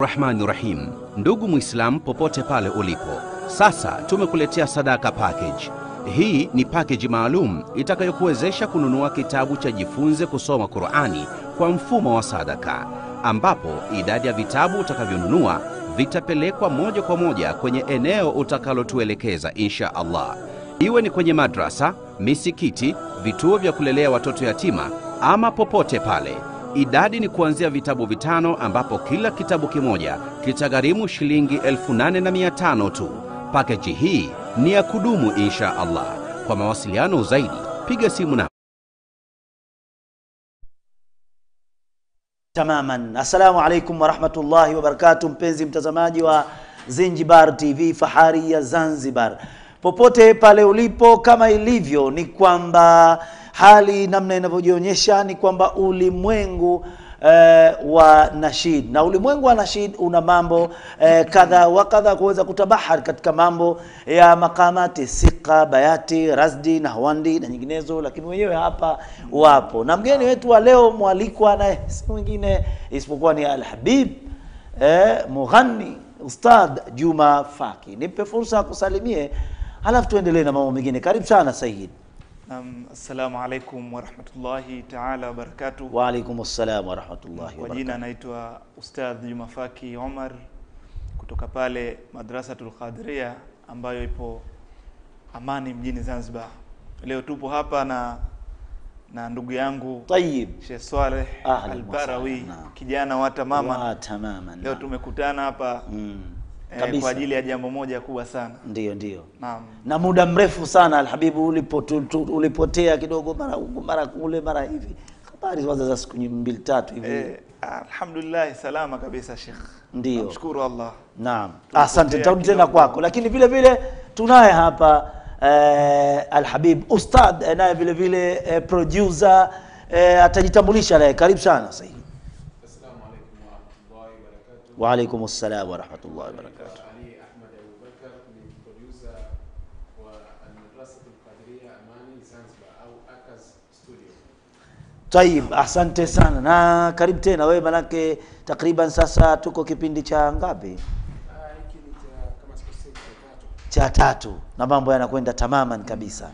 Rahmani Rahim. Ndugu Muislamu popote pale ulipo, sasa tumekuletea sadaka package. Hii ni package maalum itakayokuwezesha kununua kitabu cha Jifunze Kusoma Qur'ani kwa mfumo wa sadaka, ambapo idadi ya vitabu utakavyonunua vitapelekwa moja kwa moja kwenye eneo utakalotuelekeza insha Allah, iwe ni kwenye madrasa, misikiti, vituo vya kulelea watoto yatima ama popote pale. Idadi ni kuanzia vitabu vitano ambapo kila kitabu kimoja kitagharimu shilingi 8500 tu. Pakeji hii ni ya kudumu insha Allah. Kwa mawasiliano zaidi piga simu na Tamaman. Assalamu alaikum warahmatullahi wabarakatu, mpenzi mtazamaji wa Zinjibar TV, fahari ya Zanzibar, popote pale ulipo, kama ilivyo ni kwamba hali namna inavyojionyesha ni kwamba ulimwengu eh, wa nashid na ulimwengu wa nashid una mambo eh, kadha wa kadha kuweza kutabahar katika mambo ya makamati sika bayati rasdi nahwandi na nyinginezo, lakini wenyewe hapa wapo na mgeni wetu wa leo mwalikwa naye si mwingine isipokuwa ni Alhabib eh, mughanni ustad Juma Faki. Nipe fursa ya kusalimie, halafu tuendelee na mambo mengine. Karibu sana Sayyid. Assalamu alaikum warahmatullahi taala wabarakatuh. Wa alaikum assalam wa rahmatullahi wa Kwa jina naitwa Ustadh Jumafaki Omar kutoka pale Madrasatul Qadiria ambayo ipo Amani mjini Zanzibar. Leo tupo hapa na na ndugu yangu Tayyib. Sheikh Swaleh Albarawi, kijana wa Tamama. Leo tumekutana hapa Mm. Eh, Kabisa. kwa ajili ya jambo moja kubwa sana. Ndio, ndio. Naam. Na muda mrefu sana Alhabibu ulipotea kidogo, mara huku mara kule mara hivi, habari kwanza za siku mbili tatu hivi. Eh, alhamdulillah salama kabisa Sheikh. Ndio. Namshukuru Allah. Naam, asante. tarudi tena kwako, lakini vile vile tunaye hapa eh, Alhabib Ustad eh, naye vile vile eh, producer eh, atajitambulisha naye. Karibu sana Sayyid. Wa alaikum assalam wa rahmatullahi wa barakatuh. Taib, asante sana na karibu tena wewe, manake takriban sasa tuko kipindi cha ngapi? cha tatu na mambo yanakwenda tamaman kabisa.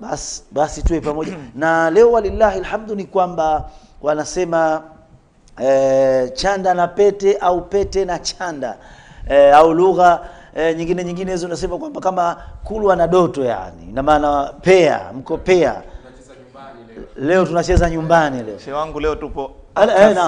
Bas, basi tuwe pamoja na leo, walillahi lhamdu ni kwamba wanasema eh, chanda na pete au pete na chanda e, au lugha e, nyingine nyingine hizo unasema kwamba kama kulwa na doto, yani ina maana pea, mko pea. Leo. Leo tunacheza nyumbani leo Shehe wangu leo tupo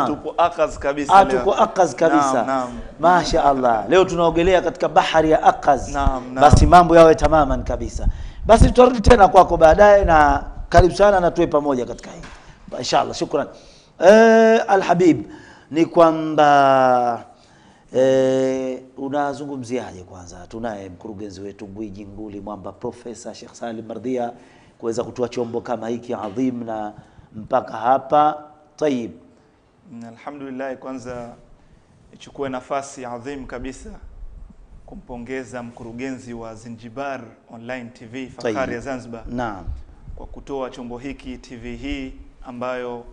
tupo akaz kabisa leo. tuko akaz kabisa. Naam, naam. Masha Allah. Leo tunaogelea katika bahari ya akaz. Naam, naam. Basi mambo yawe tamaman kabisa. Basi tutarudi tena kwako baadaye na karibu sana na tuwe pamoja katika hii. Inshallah, shukran. Eh, Alhabib ni kwamba eh, unazungumziaje kwanza? Tunaye mkurugenzi wetu gwiji nguli mwamba Profesa Sheikh Salim Mardhia kuweza kutoa chombo kama hiki adhim na mpaka hapa tayib. Alhamdulillah, kwanza nichukue nafasi adhim kabisa kumpongeza mkurugenzi wa Zinjibar Online TV Fahari ya Zanzibar Naam. kwa kutoa chombo hiki, TV hii ambayo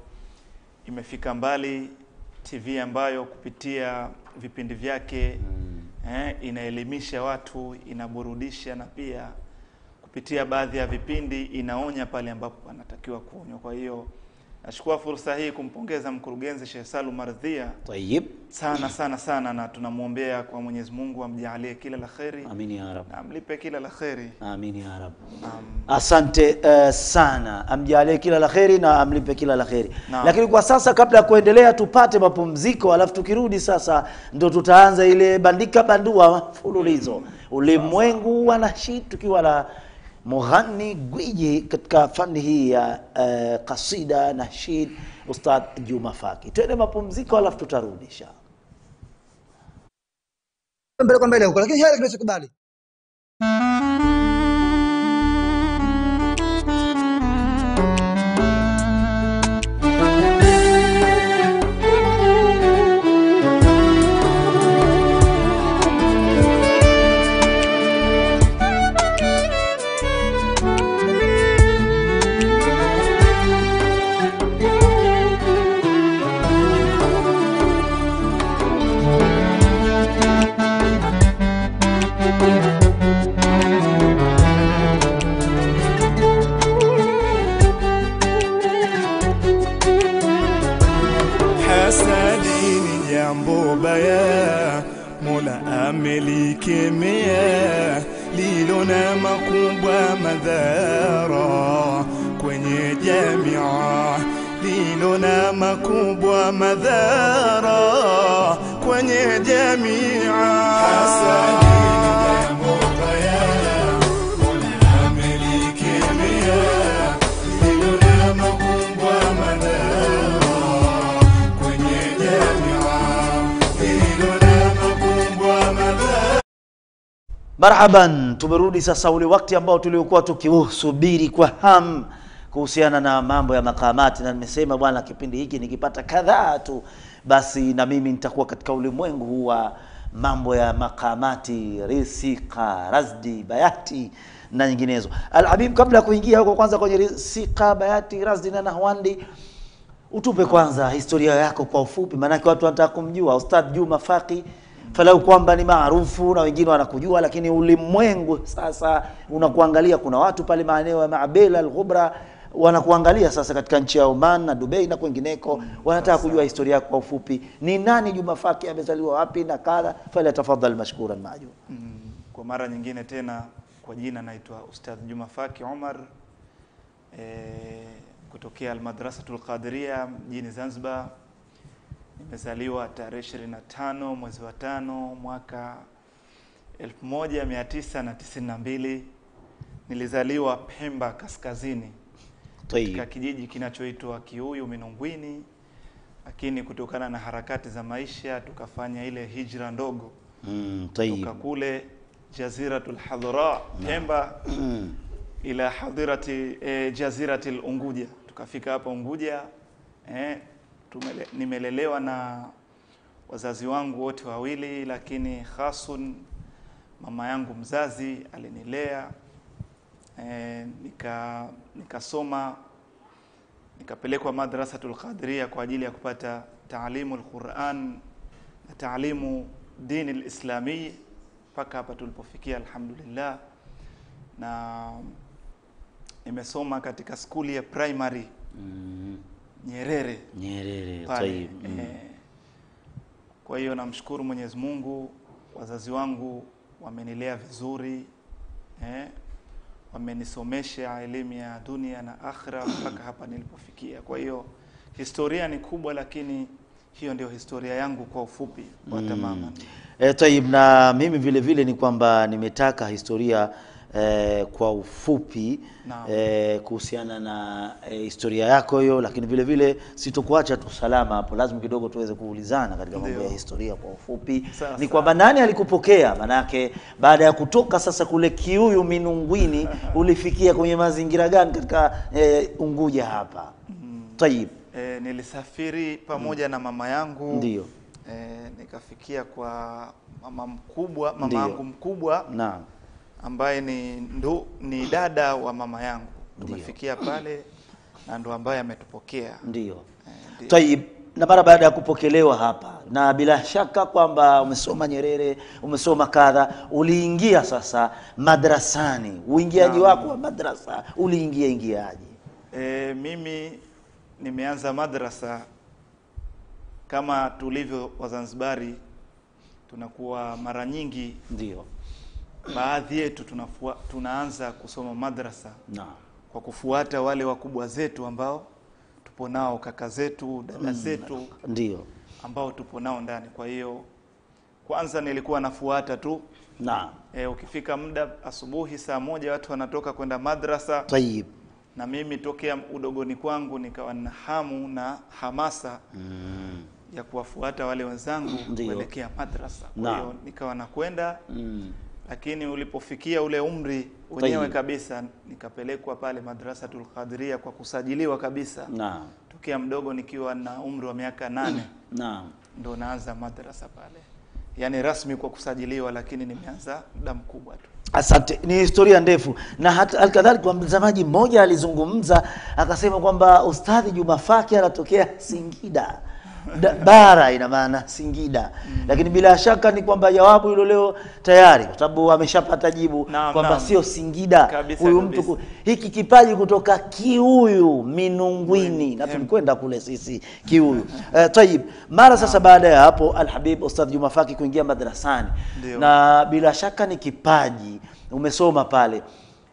imefika mbali, TV ambayo kupitia vipindi vyake mm. eh, inaelimisha watu, inaburudisha na pia kupitia baadhi ya vipindi inaonya pale ambapo panatakiwa kuonywa. Kwa hiyo nachukua fursa hii kumpongeza mkurugenzi Sheikh Salum Mardhia Tayyib. sana sana sana, na tunamwombea kwa Mwenyezi Mungu amjalie kila la kheri Amin ya rab. na amlipe kila la kheri. Amin ya rab. Asante uh, sana, amjalie kila la kheri na amlipe kila la kheri. Lakini kwa sasa, kabla ya kuendelea, tupate mapumziko, alafu tukirudi sasa ndo tutaanza ile bandika bandua mfululizo ulimwengu wa nashid, tukiwa na mughani gwiji katika fani hii ya uh, kasida nashid, ustad Juma Faki. Twende mapumziko, alafu tutarudi inshallah. mbele kwa mbele huko, lakini hili tunachokubali amelikemea lilo na makubwa madhara kwenye jamia lilo na makubwa madhara kwenye jamia hasadi Marhaban, tumerudi sasa ule wakati ambao tuliokuwa tukiusubiri kwa ham kuhusiana na mambo ya makamati, na nimesema bwana, kipindi hiki nikipata kadhaa tu, basi na mimi nitakuwa katika ulimwengu huu wa mambo ya makamati, risika, razdi, bayati na nyinginezo. Alhabib, kabla ya kuingia huko, kwanza kwenye risika, bayati, razdi na nahwandi, utupe kwanza historia yako kwa ufupi, maanake watu wanataka kumjua Ustadh Juma Faki falau kwamba ni maarufu na wengine wanakujua, lakini ulimwengu sasa unakuangalia. Kuna watu pale maeneo ya mabel Al-Ghubra wanakuangalia sasa katika nchi ya Oman na Dubai na kwingineko, wanataka kujua historia yako kwa ufupi. Ni nani Juma Faki, amezaliwa wapi na kadha? Fala tafadhal mashkuran maaju. Mm, kwa mara nyingine tena kwa jina naitwa Ustadh Juma Faki Omar e, kutokea Almadrasatul Qadiria mjini Zanzibar. Nimezaliwa tarehe 25 mwezi wa tano mwaka 1992. Nilizaliwa Pemba Kaskazini katika kijiji kinachoitwa Kiuyu Minungwini, lakini kutokana na harakati za maisha tukafanya ile hijra ndogo. Mm, toka kule Jaziratul Hadhara Pemba Mm, ila hadirati eh, Jaziratul Unguja, tukafika hapa Unguja eh, tumele, nimelelewa na wazazi wangu wote wawili, lakini hasun mama yangu mzazi alinilea e, nika nikasoma nikapelekwa Madrasatul Qadiria kwa ajili ya kupata taalimu alquran na taalimu dini lislami mpaka hapa tulipofikia, alhamdulillah. Na nimesoma katika skuli ya primary mm, Nyerere Nyerere. pale. Mm. E, kwa hiyo namshukuru Mwenyezi Mungu, wazazi wangu wamenilea vizuri eh, wamenisomesha elimu ya dunia na akhira mpaka hapa nilipofikia. Kwa hiyo historia ni kubwa, lakini hiyo ndio historia yangu kwa ufupi wa Mm. E, na mimi vile vile ni kwamba nimetaka historia e, kwa ufupi Naam. e, kuhusiana na e, historia yako hiyo, lakini vile vile sitokuacha tu salama hapo, lazima kidogo tuweze kuulizana katika mambo ya historia kwa ufupi. Sasa, ni kwamba nani alikupokea? Manake baada ya kutoka sasa kule Kiuyu Minungwini ulifikia kwenye mazingira gani katika e, Unguja hapa? mm. Tayib. E, nilisafiri pamoja mm. na mama yangu Ndio. e, nikafikia kwa mama mkubwa mama yangu mkubwa naam. Ambaye ni ndu, ni dada wa mama yangu. Tumefikia pale na ndo ambaye ametupokea. Ndio. Eh, tayib Taib, na mara baada ya kupokelewa hapa, na bila shaka kwamba umesoma Nyerere, umesoma kadha, uliingia sasa madrasani. Uingiaji wako wa madrasa uliingia ingiaji E, mimi nimeanza madrasa kama tulivyo Wazanzibari, tunakuwa mara nyingi Ndio. Baadhi yetu tunafua, tunaanza kusoma madrasa na, kwa kufuata wale wakubwa zetu ambao tupo nao, kaka zetu, dada zetu Ndio. ambao tupo nao ndani. Kwa hiyo kwanza nilikuwa nafuata tu na e, ukifika muda asubuhi saa moja watu wanatoka kwenda madrasa Taib. na mimi tokea udogoni kwangu nikawa na hamu na hamasa Mm. ya kuwafuata wale wenzangu kuelekea madrasa. Kwa hiyo nikawa nakwenda, Mm. Lakini ulipofikia ule umri wenyewe kabisa nikapelekwa pale Madrasatul Qadiria kwa kusajiliwa kabisa Naam. Tukia mdogo nikiwa na umri wa miaka nane Naam. ndo naanza madrasa pale, yaani rasmi kwa kusajiliwa, lakini nimeanza muda mkubwa tu. Asante, ni historia ndefu, na kwa mtazamaji mmoja alizungumza akasema kwamba Ustadhi Juma Faki anatokea Singida. Da, bara ina maana Singida. Mm. lakini bila shaka ni kwamba jawabu hilo leo tayari kwa sababu ameshapata jibu kwamba sio Singida huyu mtu ku- hiki kipaji kutoka Kiuyu Minungwini. Na tulikwenda kule sisi Kiuyu. Uh, tayib. Mara sasa baada ya hapo Alhabib Ustadh Juma Faki kuingia madrasani. Dio. na bila shaka ni kipaji umesoma pale.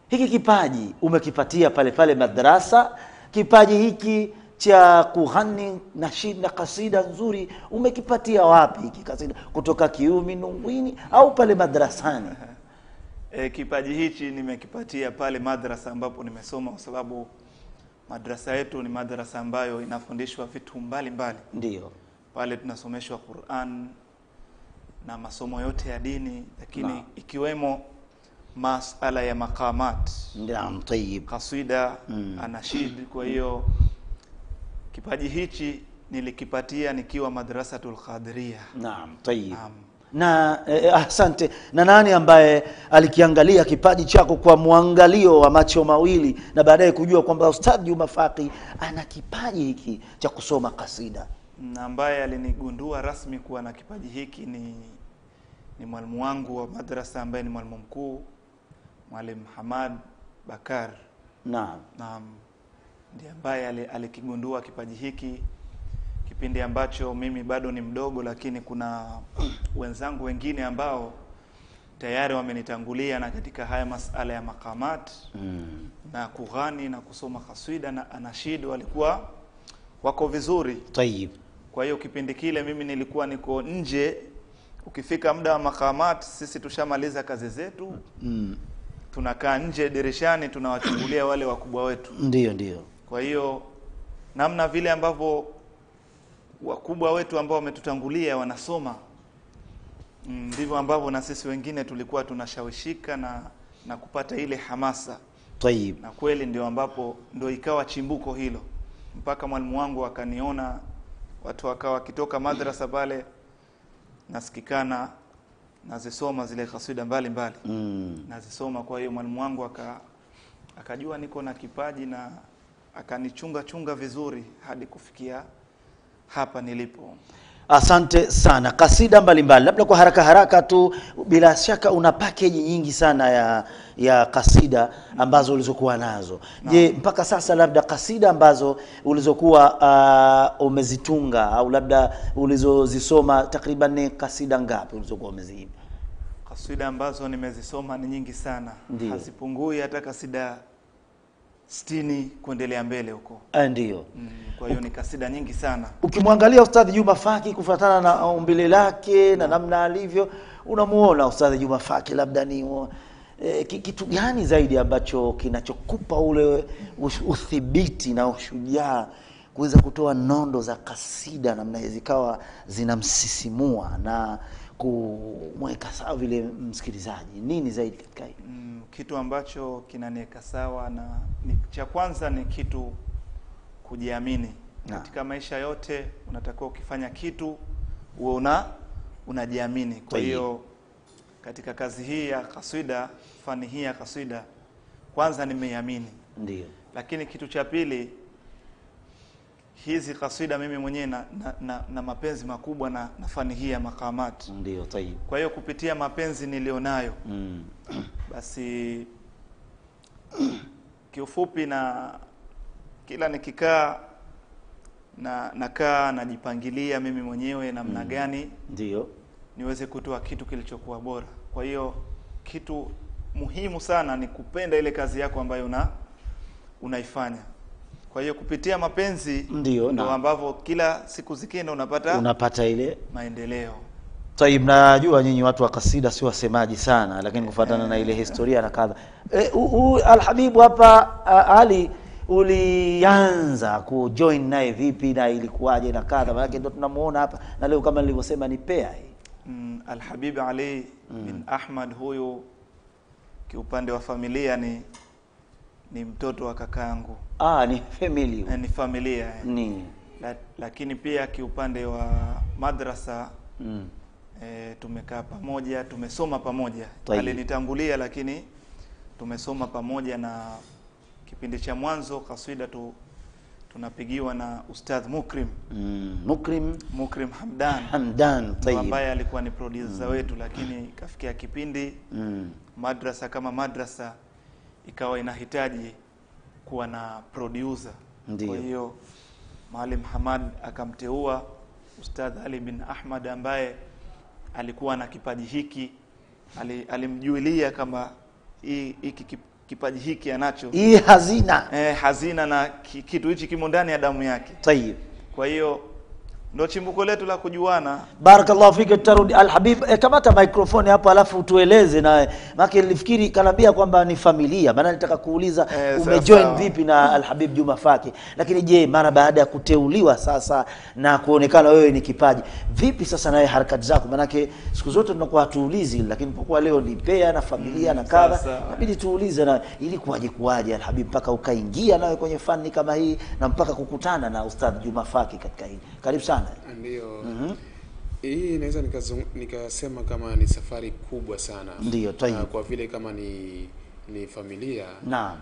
Hiki kipaji umekipatia pale pale madrasa. Kipaji hiki cha kughani nashid na kasida nzuri umekipatia wapi hiki kasida kutoka Kiumi Nungwini au pale madrasani E, kipaji hichi nimekipatia pale madrasa ambapo nimesoma, kwa sababu madrasa yetu ni madrasa ambayo inafundishwa vitu mbalimbali. ndio Pale tunasomeshwa Qur'an na masomo yote ya dini, lakini na. ikiwemo masala ya maqamat, naam kasida, Mm. anashid. Kwa hiyo kipaji hichi nilikipatia nikiwa madrasatul Qadiria. naam tayib Naam. na eh, asante. Na nani ambaye alikiangalia kipaji chako kwa mwangalio wa macho mawili na baadaye kujua kwamba Ustadh Juma Faki ana kipaji hiki cha kusoma kasida? Na ambaye alinigundua rasmi kuwa na kipaji hiki ni ni mwalimu wangu wa madrasa ambaye ni mwalimu mkuu mwalimu Hamad Bakar. Naam. Na ndiye ambaye alikigundua kipaji hiki kipindi ambacho mimi bado ni mdogo, lakini kuna wenzangu wengine ambao tayari wamenitangulia na katika haya masala ya makamat mm. na kughani na kusoma kaswida na anashid walikuwa wako vizuri. Taib. Kwa hiyo kipindi kile mimi nilikuwa niko nje. Ukifika muda wa makamat, sisi tushamaliza kazi zetu, mm. tunakaa nje dirishani, tunawachungulia wale wakubwa wetu. ndio ndio Kwa hiyo namna vile ambavyo wakubwa wetu ambao wametutangulia wanasoma, mm, ndivyo ambavyo na sisi wengine tulikuwa tunashawishika na na kupata ile hamasa, tayib na kweli ndio ambapo ndio ikawa chimbuko hilo, mpaka mwalimu wangu akaniona, watu wakawa wakitoka madrasa pale, nasikikana nazisoma zile kasida mbalimbali mm. nazisoma. Kwa hiyo mwalimu wangu aka akajua niko na kipaji na akanichunga chunga vizuri hadi kufikia hapa nilipo. Asante sana. Kasida mbalimbali, labda kwa haraka haraka tu, bila shaka una package nyingi sana ya ya kasida ambazo ulizokuwa nazo. Je, mpaka sasa labda kasida ambazo ulizokuwa uh, umezitunga au labda ulizozisoma takriban ni kasida ngapi ulizokuwa umeziimba? Kasida ambazo nimezisoma ni nyingi sana, hazipungui hata kasida sitini kuendelea mbele huko. Ah, Ndio. Mm, kwa hiyo ni kasida nyingi sana. Ukimwangalia Ustadhi Juma Faki kufuatana na umbile lake na namna alivyo, unamuona Ustadhi Juma Faki labda ni e, kitu gani zaidi ambacho kinachokupa ule uthibiti na ushujaa kuweza kutoa nondo za kasida namna zikawa zinamsisimua na kumweka sawa vile msikilizaji? Nini zaidi katika hili? Mm, kitu ambacho kinaniweka sawa na ni, cha kwanza ni kitu kujiamini. Na. Katika maisha yote unatakiwa ukifanya kitu uwe una unajiamini. Kwa hiyo katika kazi hii ya kaswida, fani hii ya kaswida, kwanza nimeiamini, Ndio. lakini kitu cha pili hizi kasida mimi mwenyewe na, na, na, na mapenzi makubwa na, na fani hii ya makamat Ndio, tayib. Kwa hiyo kupitia mapenzi nilionayo Mm. basi kiufupi, na kila nikikaa na nakaa najipangilia mimi mwenyewe namna gani Ndio. niweze kutoa kitu kilichokuwa bora. Kwa hiyo kitu muhimu sana ni kupenda ile kazi yako ambayo una unaifanya. Kwa hiyo kupitia mapenzi Ndio, na ambavyo kila siku zikienda unapata Unapata ile maendeleo. Taib, najua nyinyi watu wa kasida si wasemaji sana, lakini kufuatana na ile historia na kadha. E, u- u- Alhabibu hapa Ali, ulianza kujoin naye vipi na ilikuwaje na kadha? Maanake ndo tunamuona hapa na leo kama nilivyosema ni pea hii. Mm, Alhabib Ali mm. bin Ahmad huyu kiupande wa familia ni ni mtoto wa kakaangu Ah, ni family eh, ni familia eh. ni La, lakini pia kiupande wa madrasa mm. eh, tumekaa pamoja tumesoma pamoja alinitangulia lakini tumesoma pamoja na kipindi cha mwanzo kaswida tu tunapigiwa na Ustadh Mukrim mm, Mukrim Mukrim Hamdan Hamdan tayeb. Tayyib ambaye alikuwa ni producer mm. wetu, lakini kafikia kipindi mm. madrasa kama madrasa ikawa inahitaji kuwa na producer. Ndiyo. Kwa hiyo Maalim Hamad akamteua Ustadh Ali bin Ahmad ambaye alikuwa na kipaji hiki, ali, alimjuilia kama hiki kipaji hiki anacho hii hazina eh, hazina na kitu hichi kimo ndani ya damu yake. Tayib. Kwa hiyo ndo chimbuko letu la kujuana. barakallahu fika tutarudi. Alhabib e, kamata microphone hapo alafu tueleze naye, maana nilifikiri kanaambia kwamba ni familia. Maana nitaka kuuliza e, umejoin vipi na alhabib Juma Faki? Lakini je mara baada ya kuteuliwa sasa na kuonekana wewe ni kipaji vipi sasa naye harakati zako? Maanake siku zote tunakuwa hatuulizi lakini pokuwa leo ni pea na familia mm, na kadha inabidi tuulize na ili kuwaje kuwaje alhabib mpaka ukaingia nawe kwenye fani kama hii na mpaka kukutana na ustadh Juma Faki katika hili karibu sana Ndio. Hii naweza nikazung- nikasema kama ni safari kubwa sana. Ndiyo, tayyib. Kwa vile kama ni ni familia naam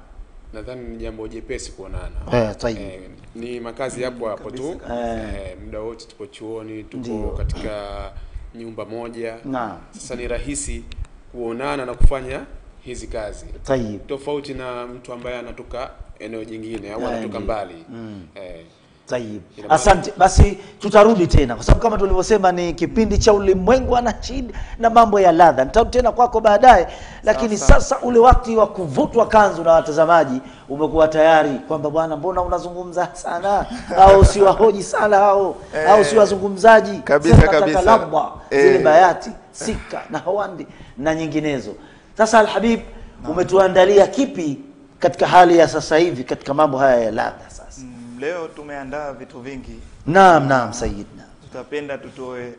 nadhani ni jambo jepesi kuonana. Eh. Eh, ni makazi hapo hapo tu. Eh, muda wote tuko chuoni, tuko Ndiyo. katika nyumba moja. Naam. Sasa ni rahisi kuonana na kufanya hizi kazi. Tayyib. Tofauti na mtu ambaye anatoka eneo jingine au Eh, anatoka mbali mm. Eh, Tayib. Asante. Basi tutarudi tena kwa sababu kama tulivyosema ni kipindi cha ulimwengu anashid na mambo ya ladha. Nitarudi tena kwako baadaye, lakini sawa. sasa ule wakati wa kuvutwa kanzu na watazamaji umekuwa tayari kwamba bwana, mbona unazungumza sana au si wahoji sana hao Eh, au si wazungumzaji kabisa, kabisa. takalabwa, Eh. zile bayati sika na hawandi na nyinginezo. Sasa Alhabib, umetuandalia kipi katika hali ya sasa hivi katika mambo haya ya ladha sasa? Leo tumeandaa vitu vingi, Naam, naam Sayyidna. tutapenda tutoe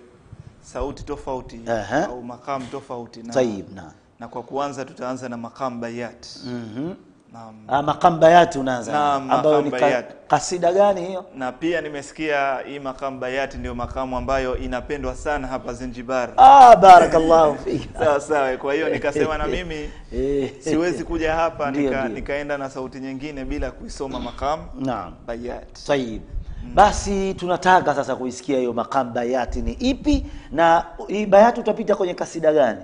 sauti tofauti Aha. au makamu tofauti na, Tayyib, na kwa kuanza tutaanza na makamu bayat. Mhm. Naam. Ah, maqam bayati unaanza ambayo ni ka, kasida gani hiyo? Na pia nimesikia hii makamu bayati ndio makamu ambayo inapendwa sana hapa Zanzibar. Ah, barakallahu fika. Sawa sawa, kwa hiyo nikasema na mimi Eh. siwezi kuja hapa nika, nikaenda na sauti nyingine bila kuisoma Maqam Naam. Tayib. Hmm. Basi tunataka sasa kuisikia hiyo maqam bayati ni ipi na hii bayati utapita kwenye kasida gani?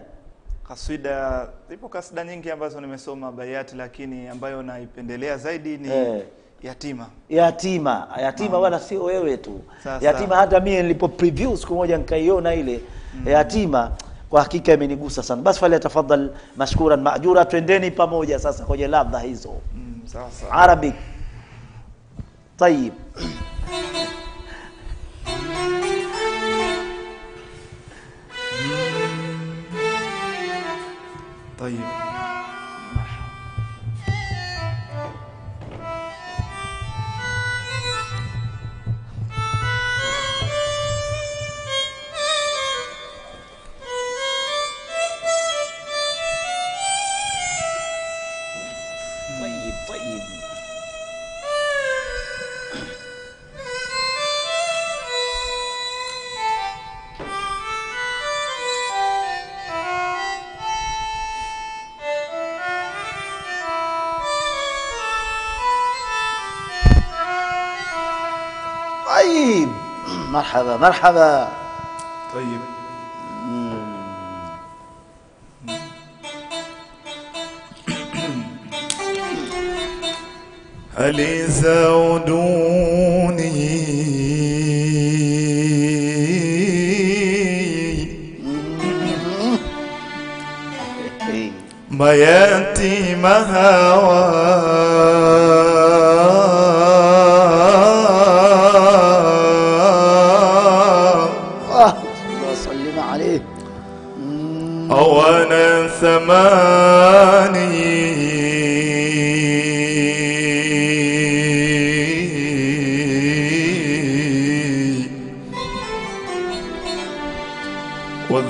kaswida, ipo kasida nyingi ambazo nimesoma Bayati, lakini ambayo naipendelea zaidi ni eh. Yatima, yatima, yatima mm. wala sio wewe tu sasa. Yatima hata mimi nilipo preview siku moja nikaiona ile mm. Yatima kwa hakika imenigusa sana. Basi fali tafadhali, mashkuran maajura, twendeni pamoja sasa kwenye ladha hizo mm, Arabic tayib طيب مرحبا مرحبا. طيب. هل زودوني ما يأتي مهوى؟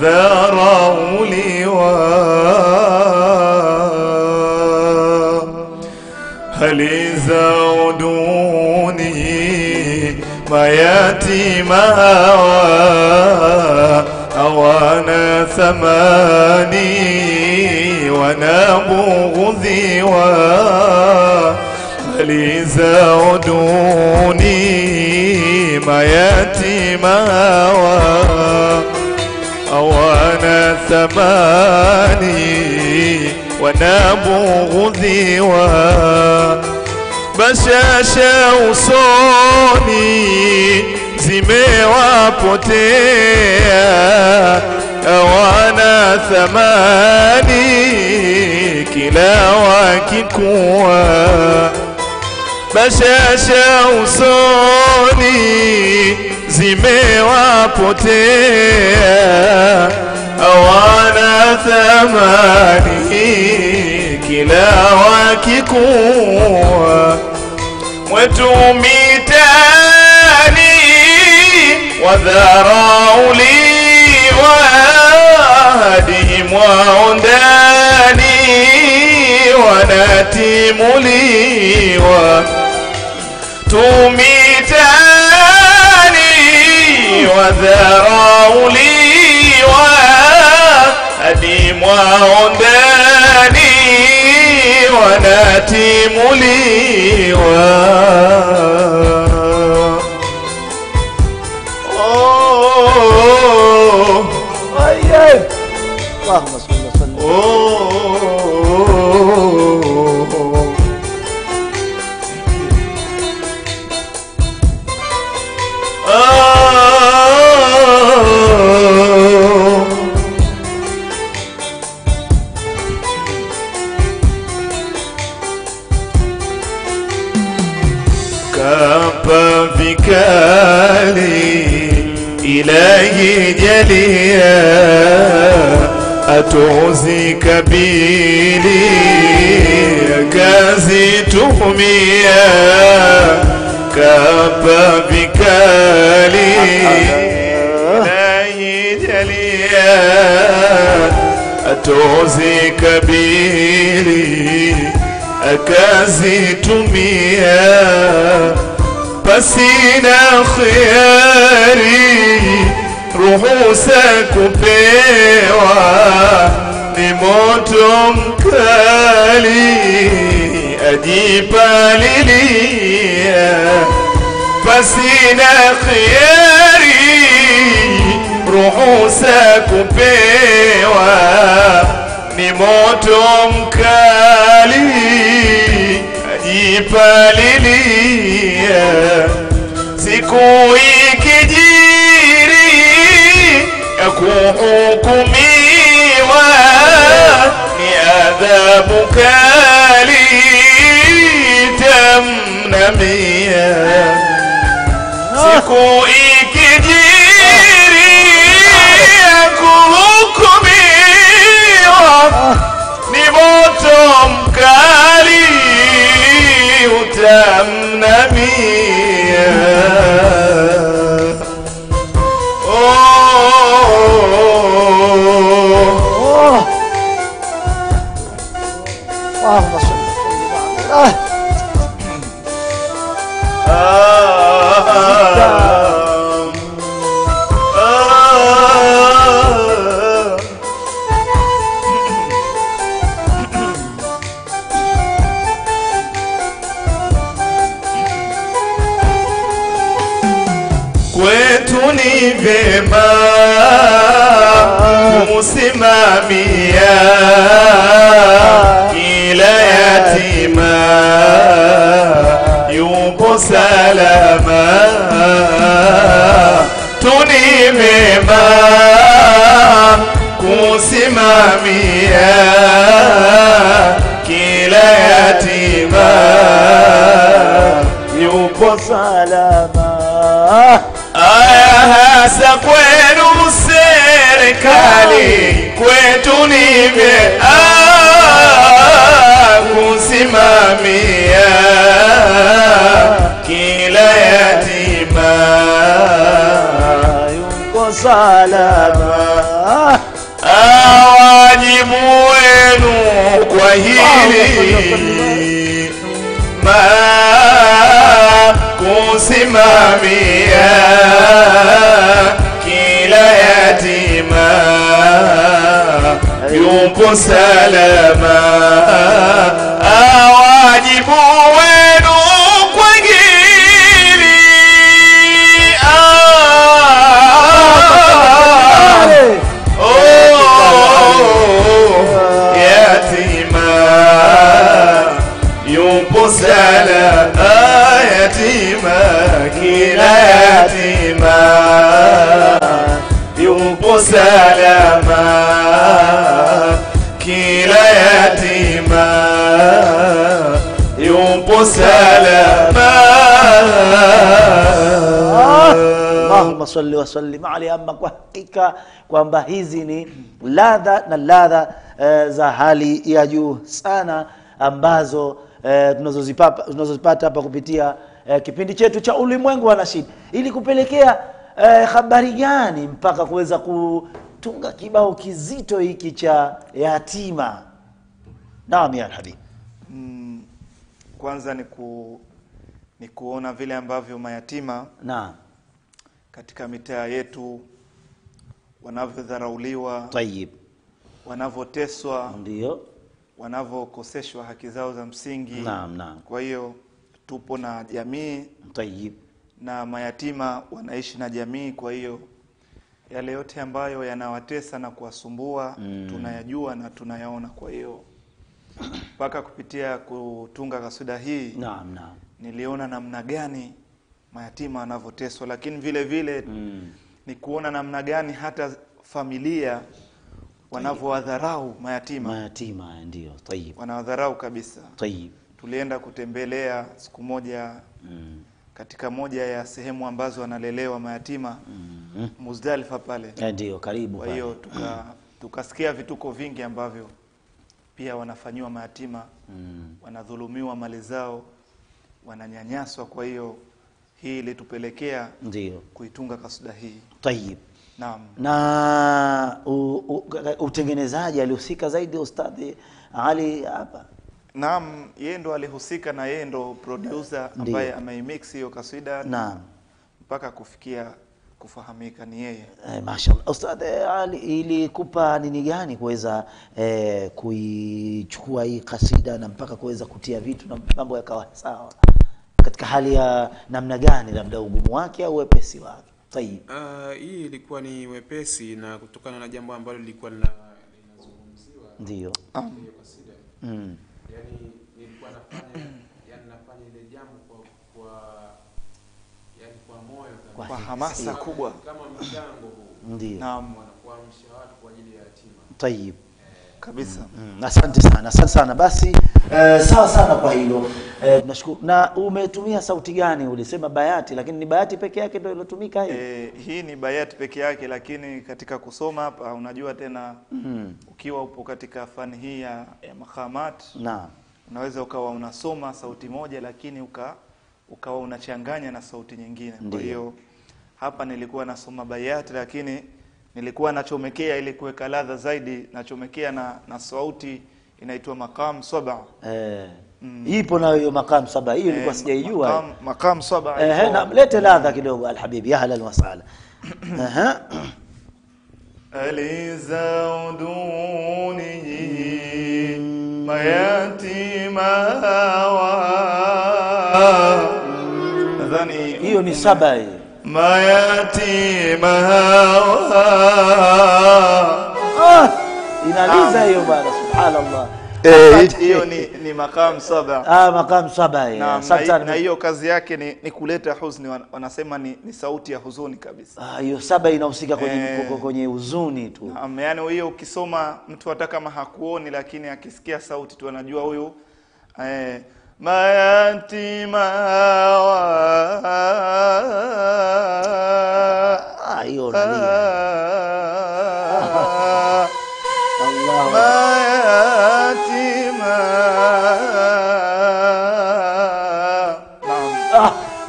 ذروا لواء. هل زودوني ما يأتي أو أنا ثماني وأنا بغذي هل زودوني ما يأتي مهوى زماني وأنا بغضي بشاشة وصوني زمي وابوتيا وأنا ثماني كلا وكيكوا بشاشة وصوني زمي وابوتيا وأنا ثماني لا وككوا وتميتاني وذراولي وهديم وعنداني وناتيملي وتميتاني وذراولي سليم وعنداني وناتي مليوان سلاما Allahumma salli wa sallim alayhi. Ama kwa hakika kwamba hizi ni ladha na ladha e, za hali ya juu sana ambazo e, tunazozipata hapa kupitia e, kipindi chetu cha ulimwengu wa nashid, ili kupelekea e, habari gani mpaka kuweza kutunga kibao kizito hiki cha yatima. Naam ya habib. Mm, kwanza ni ku ni kuona vile ambavyo mayatima Naam, katika mitaa yetu wanavyodharauliwa, tayib, wanavyoteswa, ndio. wanavyokoseshwa haki zao za msingi. Naam, naam. Kwa hiyo tupo na jamii Tayib. na mayatima wanaishi na jamii. Kwa hiyo yale yote ambayo yanawatesa na kuwasumbua Mm. tunayajua na tunayaona. Kwa hiyo mpaka kupitia kutunga kaswida hii Naam, naam. niliona namna gani mayatima wanavyoteswa, lakini vile vile Mm. ni kuona namna gani hata familia wanavyowadharau mayatima, Mayatima ndio. Tayib. wanawadharau kabisa. Tayib. Tulienda kutembelea siku moja Mm. katika moja ya sehemu ambazo wanalelewa mayatima Mm. Muzdalifa pale. Eh, Ndio, karibu Kwa hiyo tuka tukasikia vituko vingi ambavyo pia wanafanyiwa mayatima, Mm. wanadhulumiwa mali zao, wananyanyaswa. Kwa hiyo hii ilitupelekea Ndio. kuitunga kasida hii. Tayib. Naam. Na utengenezaji alihusika zaidi Ustadhi Ali hapa. Naam, yeye ndo alihusika na yeye ndo producer ambaye ameimix hiyo kasida Naam. mpaka kufikia kufahamika ni yeye. Eh, mashallah. Ustadhi Ali, ilikupa nini gani kuweza eh, kuichukua hii kasida na mpaka kuweza kutia vitu na mambo yakawa sawa katika hali ya namna gani, labda ugumu wake au wepesi wake? Tayib. Uh, hii ilikuwa ni wepesi na kutokana na jambo ambalo lilikuwa lina- linazungumziwa Ndio. hiyo. Mm. Yaani nilikuwa nafanya yani nafanya ile jambo kwa kwa yani kwa moyo. Kwa Kwa hamasa kubwa. kama mchango huu Ndio. Naam, wanakuamsha watu kwa ajili ya yatima. Tayib. Kabisa. Mm, asante sana, asante sana. Basi eh, sawa sana kwa hilo eh, nashukuru. Na umetumia sauti gani? Ulisema bayati, lakini ni bayati peke yake ndio ilotumika hii? Eh, hii ni bayati peke yake, lakini katika kusoma hapa unajua tena Mm. ukiwa upo katika fani hii ya, ya makamat na unaweza ukawa unasoma sauti moja lakini uka ukawa unachanganya na sauti nyingine. Kwa hiyo hapa nilikuwa nasoma bayati, lakini nilikuwa nachomekea ili kuweka ladha zaidi, nachomekea na, na sauti inaitwa maqam saba. Eh, Mm. ipo nayo hiyo maqam saba, hiyo nilikuwa Eh, sijaijua. maqam, maqam saba. Eh, na lete ladha kidogo alhabibi, ya ahlan wa sahlan. Mayatima wa nadhani Hiyo ni saba hiyo. Mayatima hawa Ah, inaliza hiyo bana, subhanallah. Eh, hiyo ni, ni maqam saba Ah, makam saba hiyo. na, na, na hiyo kazi yake ni, ni kuleta huzuni wanasema ni, ni sauti ya huzuni kabisa Ah, hiyo saba inahusika kwenye Eh. kwenye- huzuni tu. Naam, yaani hiyo ukisoma mtu hata kama hakuoni lakini akisikia sauti tu anajua huyu eh, mayatima hawa Ah, hiyo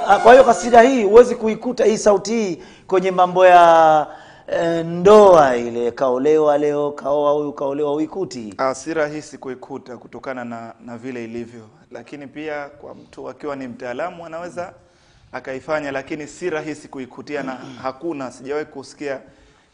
ah, kwa hiyo kasida hii huwezi kuikuta hii sauti hii kwenye mambo ya eh, ndoa ile, kaolewa leo, kaoa huyu, kaolewa, uikuti. Ah, si rahisi kuikuta kutokana na, na vile ilivyo, lakini pia kwa mtu akiwa ni mtaalamu anaweza akaifanya, lakini si rahisi kuikutia na hakuna, sijawahi kusikia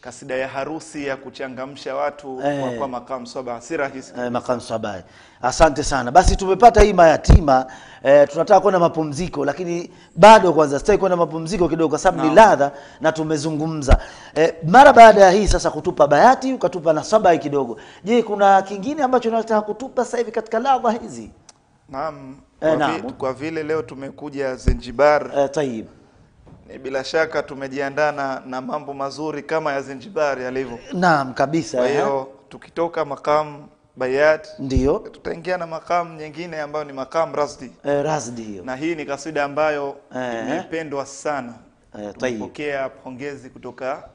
kasida ya harusi ya kuchangamsha watu Eh. kwa, makamu saba, si rahisi. Eh, makamu saba. Asante sana. Basi tumepata hii mayatima eh, tunataka kwenda mapumziko, lakini bado kwanza sitaki kwenda mapumziko kidogo, kwa sababu ni ladha na tumezungumza eh, mara baada ya hii sasa kutupa bayati ukatupa na saba kidogo. Je, kuna kingine ambacho unataka kutupa sasa hivi katika ladha hizi? Naam, Eh, kwa, naam. vi, kwa vile leo tumekuja Zanzibar Eh, tayib. Ni bila shaka tumejiandana na, mambo mazuri kama ya Zanzibar yalivyo. Naam kabisa. Kwa eh. hiyo tukitoka makamu bayat Ndio. tutaingia na makamu nyingine ambayo ni makamu rasdi Eh, razdi hiyo. na hii ni kasida ambayo Eh. imependwa sana Eh, tumepokea pongezi kutoka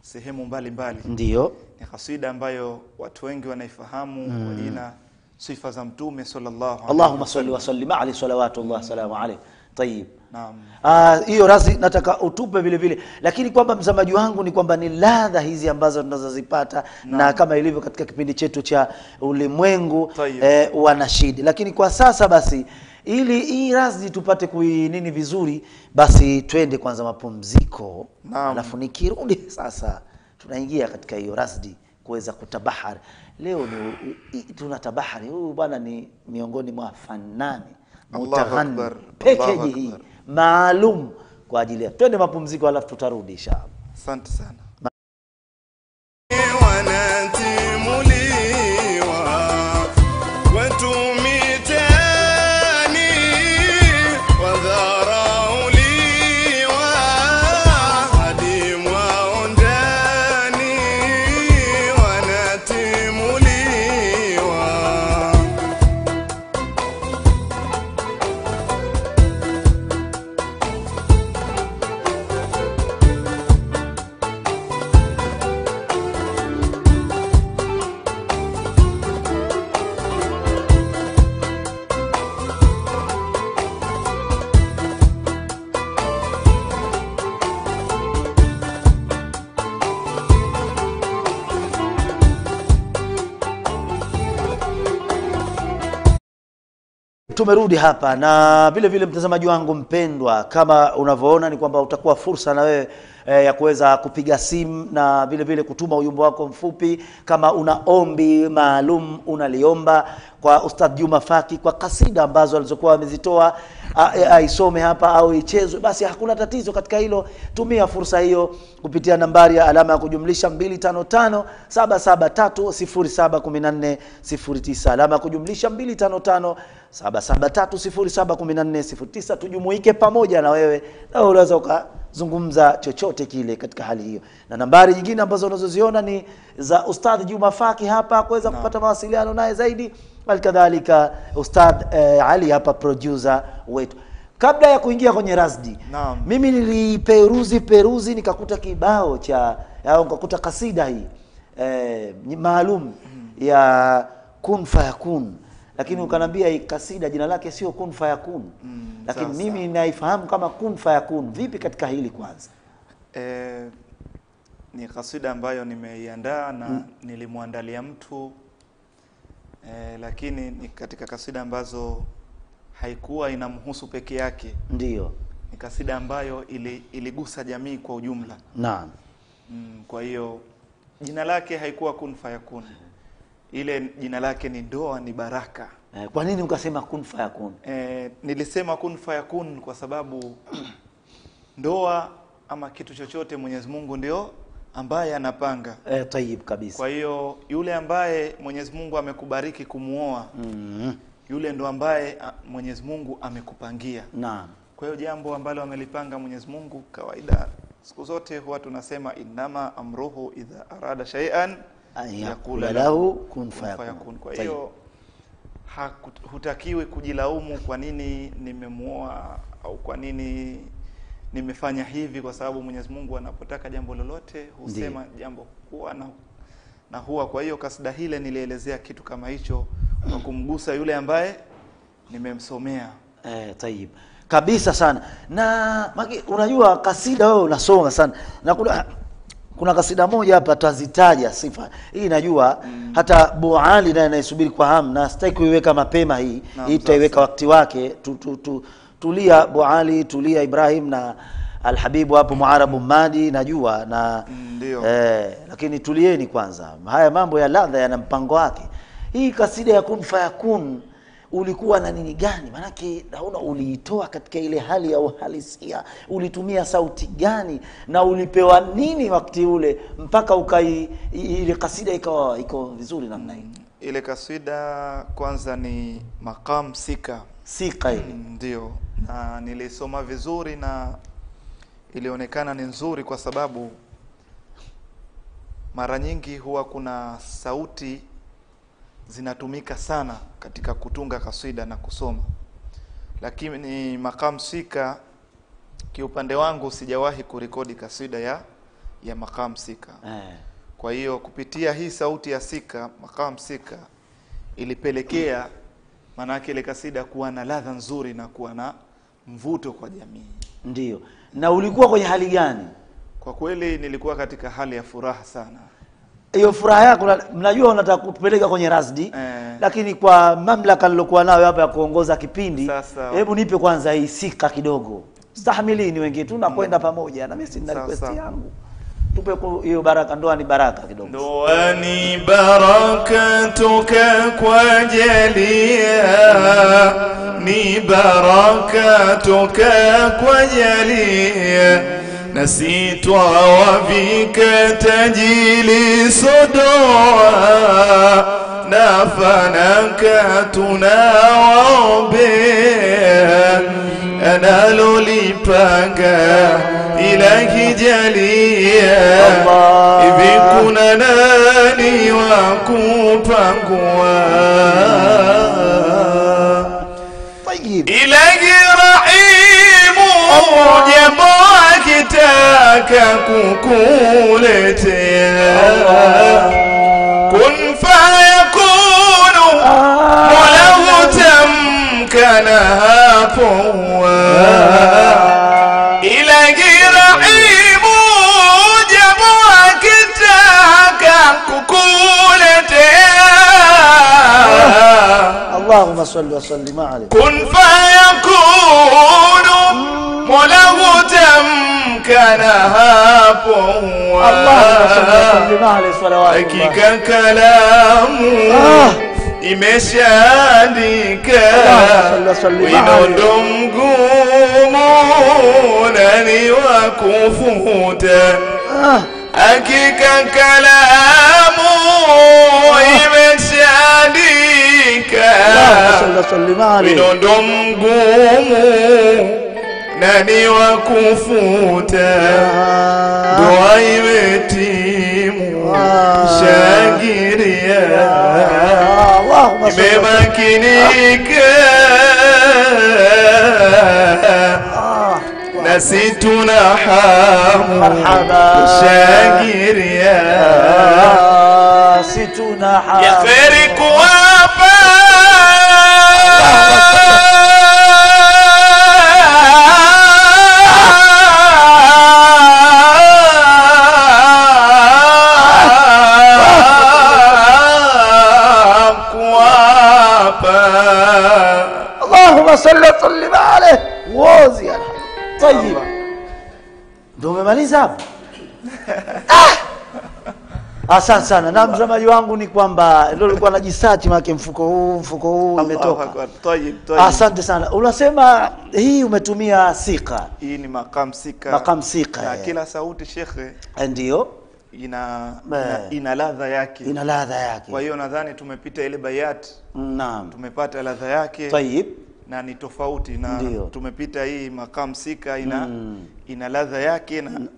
sehemu mbalimbali Ndio. ni kasida ambayo watu wengi wanaifahamu kwa jina sifa za mtume sallallahu alaihi wasallam. Allahumma salli wa sallim alayhi salawatullah salamu alayhi. Tayib. Ah, hiyo razi nataka utupe vile vile, lakini kwamba msamaji wangu ni kwamba ni ladha hizi ambazo tunazozipata na kama ilivyo katika kipindi chetu cha ulimwengu eh, eh, wanashidi. Lakini kwa sasa basi, ili hii razi tupate kuinini vizuri, basi twende kwanza mapumziko, alafu nikirudi sasa tunaingia katika hiyo rasdi kuweza kutabahari. Leo ni tuna tabahari. Huyu bwana ni miongoni mwa fanani. Mutaghani pekeji hii. Maalum kwa ajili ya twende mapumziko, alafu tutarudi inshallah. Asante sana. Tumerudi hapa na vile vile, mtazamaji wangu mpendwa, kama unavyoona ni kwamba utakuwa fursa na wewe e, ya kuweza kupiga simu na vile vile kutuma ujumbe wako mfupi, kama una ombi maalum unaliomba kwa Ustadh Juma Faki kwa kasida ambazo alizokuwa amezitoa aisome hapa au ichezwe, basi hakuna tatizo katika hilo. Tumia fursa hiyo kupitia nambari ya alama ya kujumlisha 255 773 0714 alama ya kujumlisha 255 773 tujumuike pamoja na wewe na unaweza ukazungumza chochote kile katika hali hiyo. Na nambari nyingine ambazo unazoziona ni za ustadh Juma Faki hapa kuweza kupata mawasiliano naye zaidi halikadhalika ustadh eh, Ali hapa producer wetu. Kabla ya kuingia kwenye rasdi Naam. mimi niliperuzi peruzi nikakuta kibao cha au nikakuta kasida hii eh, maalum maalum ya kun fayakun. Lakini ukanambia hii kasida jina lake sio kun fayakun. Lakini sasa. mimi naifahamu kama kun fayakun. Vipi katika hili kwanza? Eh, ni kasida ambayo nimeiandaa na nilimwandalia mtu eh, lakini ni katika kasida ambazo haikuwa inamhusu peke yake. ndio Ni kasida ambayo ili, iligusa jamii kwa ujumla. naam Mm, kwa hiyo jina lake haikuwa kun fayakun, ile jina lake ni ndoa ni baraka. eh, kwa nini ukasema kun fayakun E, nilisema kun fayakun kwa sababu ndoa ama kitu chochote Mwenyezi Mungu ndio ambaye anapanga. eh, tayib kabisa Kwa hiyo yule ambaye Mwenyezi Mungu amekubariki kumuoa, mm, yule ndo ambaye Mwenyezi Mungu amekupangia. naam Kwa hiyo jambo ambalo amelipanga Mwenyezi Mungu, kawaida siku zote huwa tunasema innama amruhu idha arada shay'an yaqula lahu kun kun fayakun. fayakun. Kwa hiyo hutakiwi kujilaumu kwa nini nimemuoa au kwa nini nimefanya hivi, kwa sababu Mwenyezi Mungu anapotaka jambo lolote husema Ndi. jambo kuwa na, na huwa. Kwa hiyo kasida hile nilielezea kitu kama hicho kwa kumgusa yule ambaye nimemsomea. Eh, tayib kabisa sana na maki, unajua kasida wewe unasoma sana na kuna kuna kasida moja hapa tazitaja sifa hii najua mm. hata Buali naye anaisubiri kwa hamu na sitaki kuiweka mapema hii hii tutaiweka wakati wake tu, tu, tu, tulia Buali tulia Ibrahim na Alhabibu hapo Muarabu Madi najua na eh, lakini tulieni kwanza. Haya mambo ya ladha yana mpango wake. Hii kasida ya kun fayakun ulikuwa na nini gani? Maanake naona uliitoa katika ile hali ya uhalisia. Ulitumia sauti gani na ulipewa nini wakati ule mpaka ukai ile kasida ikawa iko vizuri namna hii? Ile kasida kwanza ni maqam sika. Sika ile. Ndio na nilisoma vizuri na ilionekana ni nzuri kwa sababu mara nyingi huwa kuna sauti zinatumika sana katika kutunga kaswida na kusoma lakini maqam sika kiupande wangu sijawahi kurekodi kaswida ya ya maqam sika eh. kwa hiyo kupitia hii sauti ya sika maqam sika ilipelekea maanaake ile kasida kuwa na ladha nzuri na kuwa na mvuto kwa jamii. Ndio na ulikuwa kwenye hali gani? Kwa kweli nilikuwa katika hali ya furaha sana. Hiyo furaha yako mnajua unataka kupeleka kwenye rasdi Eh. lakini kwa mamlaka nilokuwa nayo hapa ya kuongoza kipindi hebu nipe kwanza hii sika kidogo. Wengi tu nakwenda pamoja na mimi sina request yangu tupe hiyo baraka ndoa ni baraka kidogo. Ndoa ni baraka toka kwa jalia, ni baraka toka kwa jalia, na sitwawavika tajili sodoa, na fanaka tunawaombea. Analolipanga Allah. hivi kuna nani wa kupangua Tayyib. ilahi rahimu jambo akitaka kukuletea kun fayakunu mola hutamkana hapo Allahumma salli wa sallim alayhi kun fayakunu mola hutamkana hapo Allahumma salli wa sallim alayhi salawatu hakika kalamu Ah. imeshaandika Allahumma salli wa sallim winondo mgumu nani wa kufuta ah hakika kalamu imeshaandika Allahumma salli wa sallim alayhi winondo mgumu nani wa kufuta Dua imetimu shangiria Allahumma salli wa sallim imemakinika nasi tuna hamu Marhaba. shangiria Ah, si tuna ya hamu. kheri Allahumma salli wa sallim alayhi wozi ya Rabbi. Tayyib. Ndio umemaliza hapo? Ah! Asante sana. Na mtazamaji wangu ni kwamba ndio nilikuwa najisearch make mfuko huu mfuko huu umetoka. Asante sana. Unasema hii umetumia sika. hii ni makam sika makam sika, na eh. kila sauti shekhe Ndio. ina Eh. ina, ina ladha yake Ina ladha yake. kwa hiyo nadhani tumepita ile bayat Naam. tumepata ladha yake Tayyib. Na ni tofauti na Ndiyo. tumepita hii makam sika ina Mm. ina ladha yake na mm.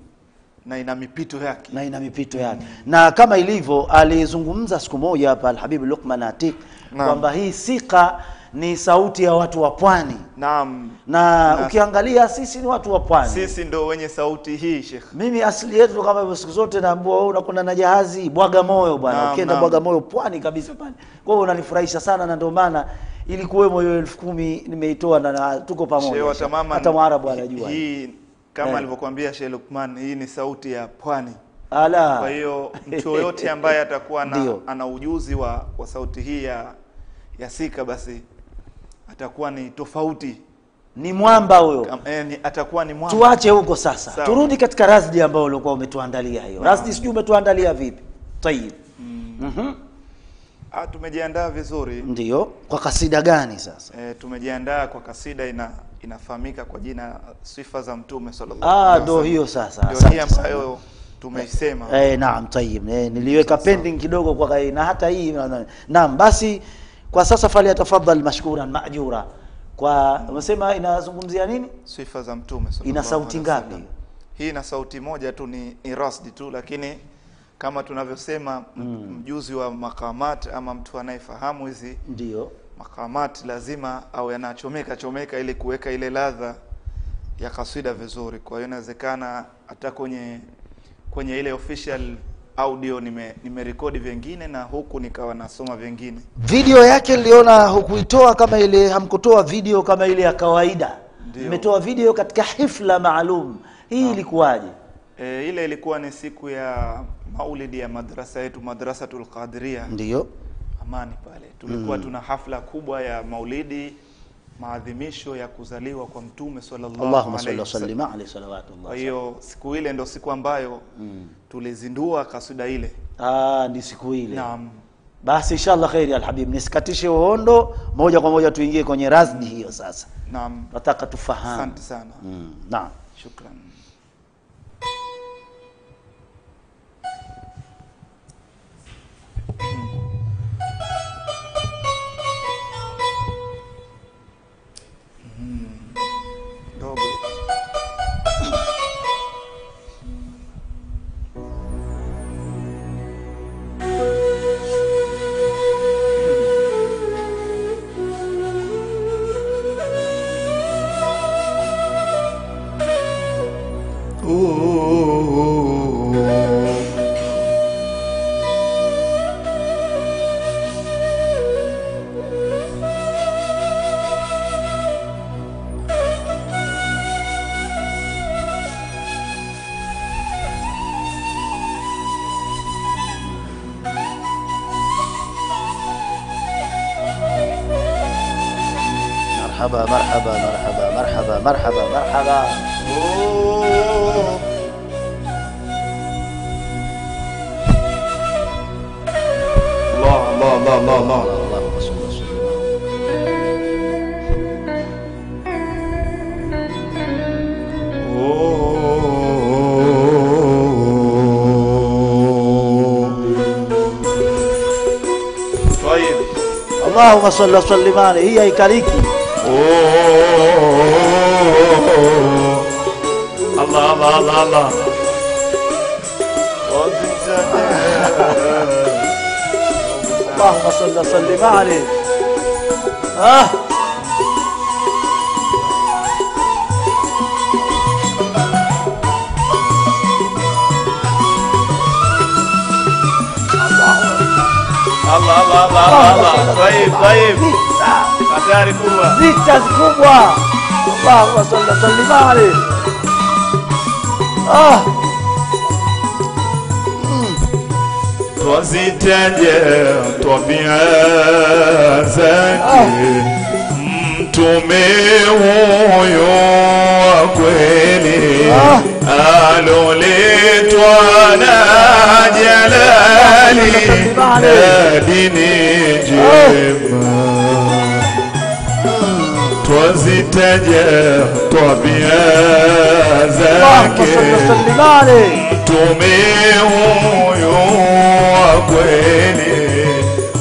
na ina mipito yake na ina mipito yake mm. na kama ilivyo alizungumza siku moja hapa Alhabibu Luqman Atik kwamba hii sika ni sauti ya watu wa pwani naam na, Na- ukiangalia sisi ni watu wa pwani sisi ndo wenye sauti hii Sheikh. mimi asili yetu kama hivyo siku zote naambua wewe unakwenda na jahazi bwaga moyo bwana ukienda Bwagamoyo bwaga moyo pwani kabisa pale kwa hiyo unanifurahisha sana na ndio maana ilikuwemo hiyo elfu kumi nimeitoa na, tuko pamojahata pamoja wa hata mwarabu anajua. hii kama Eh. alivyokuambia Sheikh Lukman hii ni sauti ya pwani. Ala. Kwa hiyo mtu yoyote ambaye atakuwa na, ana ujuzi wa, wa sauti hii ya ya sika basi atakuwa ni tofauti. Ni mwamba huyo. Eh, ni, atakuwa ni mwamba. Tuache huko sasa. Sao. turudi katika rasdi ambayo ulikuwa umetuandalia hiyo. Rasdi sijui umetuandalia vipi. Tayib Mhm. Ah, tumejiandaa vizuri. Ndio. Kwa kasida gani sasa? Eh, tumejiandaa kwa kasida ina inafahamika kwa jina sifa za mtume sallallahu alaihi wasallam. Ah, ndio hiyo sasa. Ndio hii ambayo tumeisema. Eh naam tayib eh, niliweka pending kidogo kwa kai- na hata hii na- na- naam basi kwa sasa fali atafadhal mashkuran majura. Kwa umesema inazungumzia nini? Sifa za mtume sallallahu alaihi wasallam. ina sauti ngapi? Hii ina sauti moja tu ni, irasdi tu lakini kama tunavyosema mm. mjuzi wa makamat ama mtu anayefahamu hizi ndio makamat lazima au yanachomeka chomeka ili kuweka ile ladha ya kaswida vizuri. Kwa hiyo inawezekana hata kwenye kwenye ile official audio nime nimerekodi vingine na huku nikawa nasoma vingine. video yake niliona hukuitoa kama ile hamkutoa video kama ile ya kawaida imetoa mmetoa video katika hifla maalum hii ilikuwaje E, ile ilikuwa ni siku ya maulidi ya madrasa yetu Madrasatul Qadiria ndio Amani pale. Tulikuwa mm. tuna hafla kubwa ya maulidi, maadhimisho ya kuzaliwa kwa Mtume sallallahu alaihi wasallam. Kwa hiyo siku ile ndo siku ambayo mm. tulizindua kasuda ile. ah ni siku ile Naam. basi inshallah kheri alhabib nisikatishe uondo moja kwa moja tuingie kwenye rasmi hiyo sasa Naam. nataka tufahamu Asante sana. mm. naam Shukran. مرحبا مرحبا مرحبا مرحبا مرحبا مرحبا. الله الله الله الله الله. اللهم صل وسلم. طيب. اللهم صل وسلم عليه. هي haikaliki الله الله الله الله اللهم صل وسلم عليه آه الله الله الله الله. طيب طيب. Hatari kubwa. Vita kubwa. Allahu salli wasallim alayhi ah. Twazitaja tabia zake mtume huyo wa kweli. Aloletwa na jalali na dini njema Twazitaja tabia zake, tume huyo wa kweli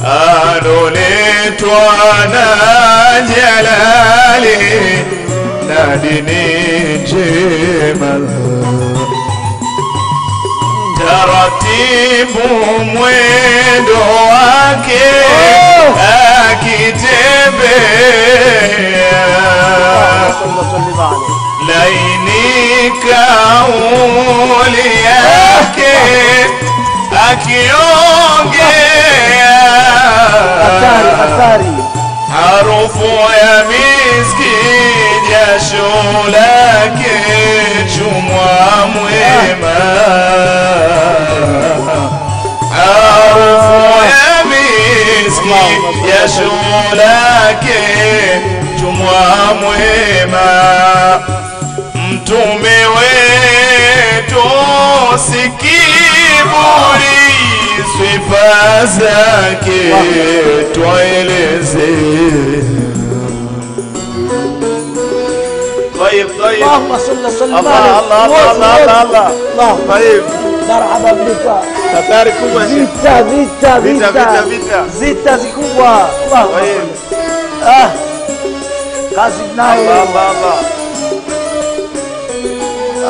anoletwa na jalali na dini njema taratibu mwendo wake akitembea laini kauli yake akiongea harufu ya miski jasho lake chumwa mwema. Harufu ya miski jasho lake chumwa mwema. Mtume wetu sikiburi sifa zake twaeleze طيب طيب. اللهم صل صل الله الله الله الله الله طيب. مرحبا بك. تبارك الله زيتا زيتا زيتا زيتا زيتا زكوة الله طيب. آه. قاسم نايم الله الله الله.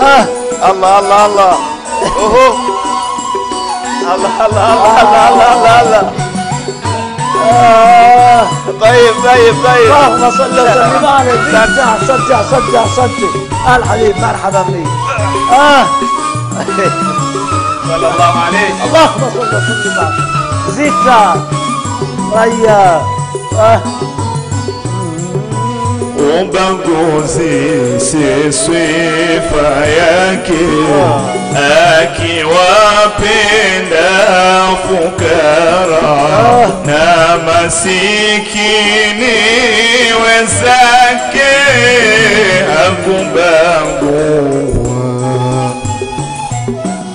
آه. الله الله الله. أوه. الله الله الله الله الله الله. Ah طيب طيب طيب. اللهم صل وسلم. على زدت احسنت احسنت احسنت الحبيب مرحبا بك. آه. صلى الله عليه. اللهم صل وسلم. على زدت. ريا. آه. ubaguzi si sifa yake akiwapenda fukara na masikini wenzake hakubagua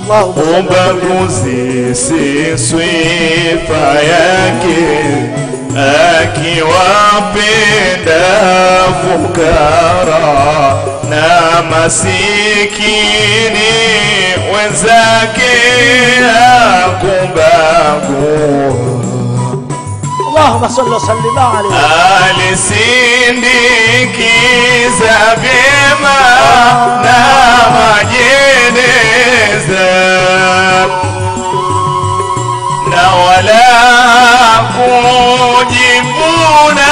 اللهم صل وسلم ubaguzi si sifa yake أكي وبدا فكرا نمسيكيني وزكي أكباكو اللهم صل وسلم عليه. آل سيدك زبيما نام جنزا na wala kujivuna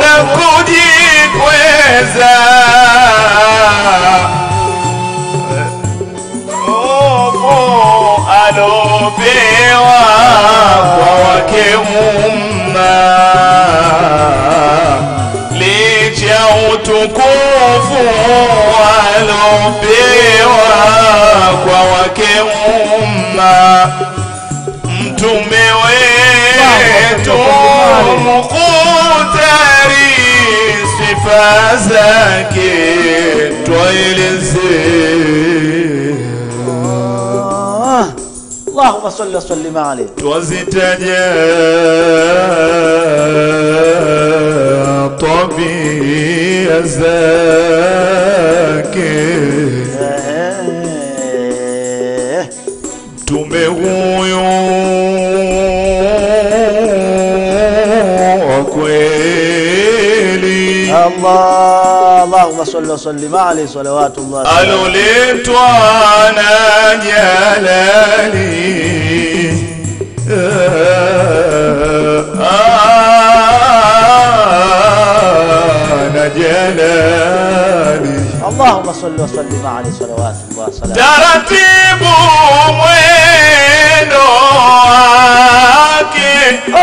na kujikweza. Opo alopewa kwa wake umma licha utukufu alopewa kwa wake umma أنتم ويتم قوتري سفازكي طويل الزين. اللهم صل وسلم عليه. وزتنا طبي الزاكي. إيه. tume الله. اللهم صل وسلم عليه صلوات الله na jalali Ah, na jalali اللهم صل وسلم عليه صلوات الله وسلامه. mwendo wake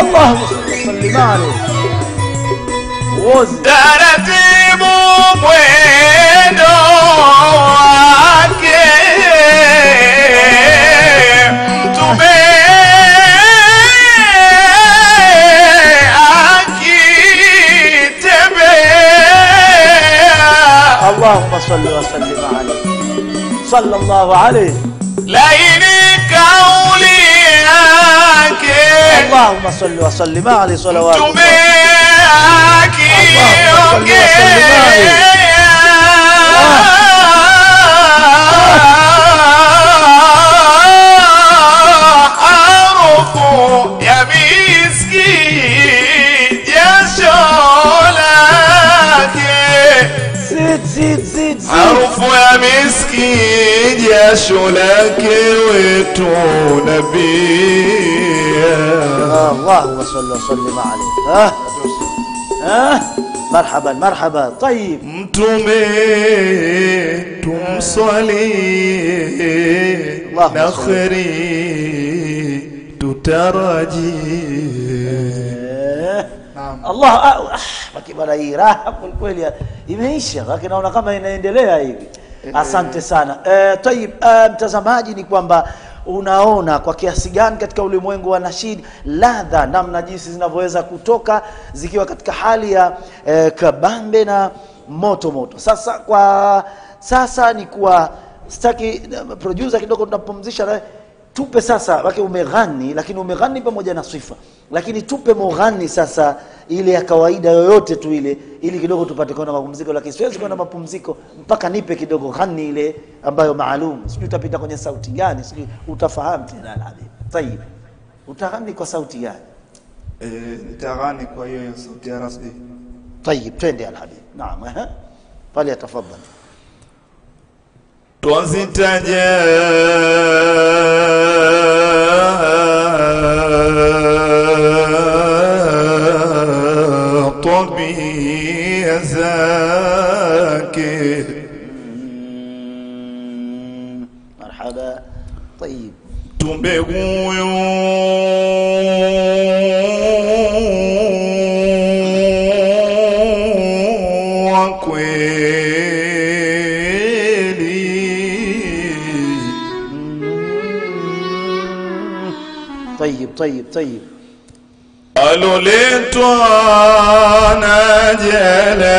اللهم صل وسلم عليه. uongozi. Taratibu mwendo wake. Tume akitembea. Allahumma salli wa sallim alayhi. Sallallahu alayhi. Laini kauli yake. Allahumma salli wa sallim alayhi salawatu tume yake اللهم صل عليه مسكين يا شولاك وتونا بيا الله صل وسلم عليك ها؟ ها؟ مرحبا مرحبا طيب متومي تمصلي نخري تترجي Allah makibada hii raha kwelikweli, imeisha lakini naona kama inaendelea hivi. Asante sana. E, Taib, mtazamaji ni kwamba unaona kwa kiasi gani katika ulimwengu wa nashid ladha namna jinsi zinavyoweza kutoka zikiwa katika hali ya eh, kabambe na moto moto. Sasa kwa sasa ni kuwa sitaki eh, producer kidogo tunapumzisha na tupe sasa wake umeghani lakini umeghani pamoja na sifa. Lakini tupe mughani sasa ile ya kawaida yoyote tu ile ili kidogo tupate kuona mapumziko. Lakini siwezi kuona mapumziko mpaka nipe kidogo ghani ile ambayo maalum. Sijui utapita kwenye sauti gani sijui utafahamu tena alhabib. Tayib utaghani kwa sauti gani? Eh, nitaghani kwa hiyo sauti ya rasmi. Tayib twende alhabib. Naam eh pale atafadhali. Twazitaja طيب طيب. قالوا لي أنا جلال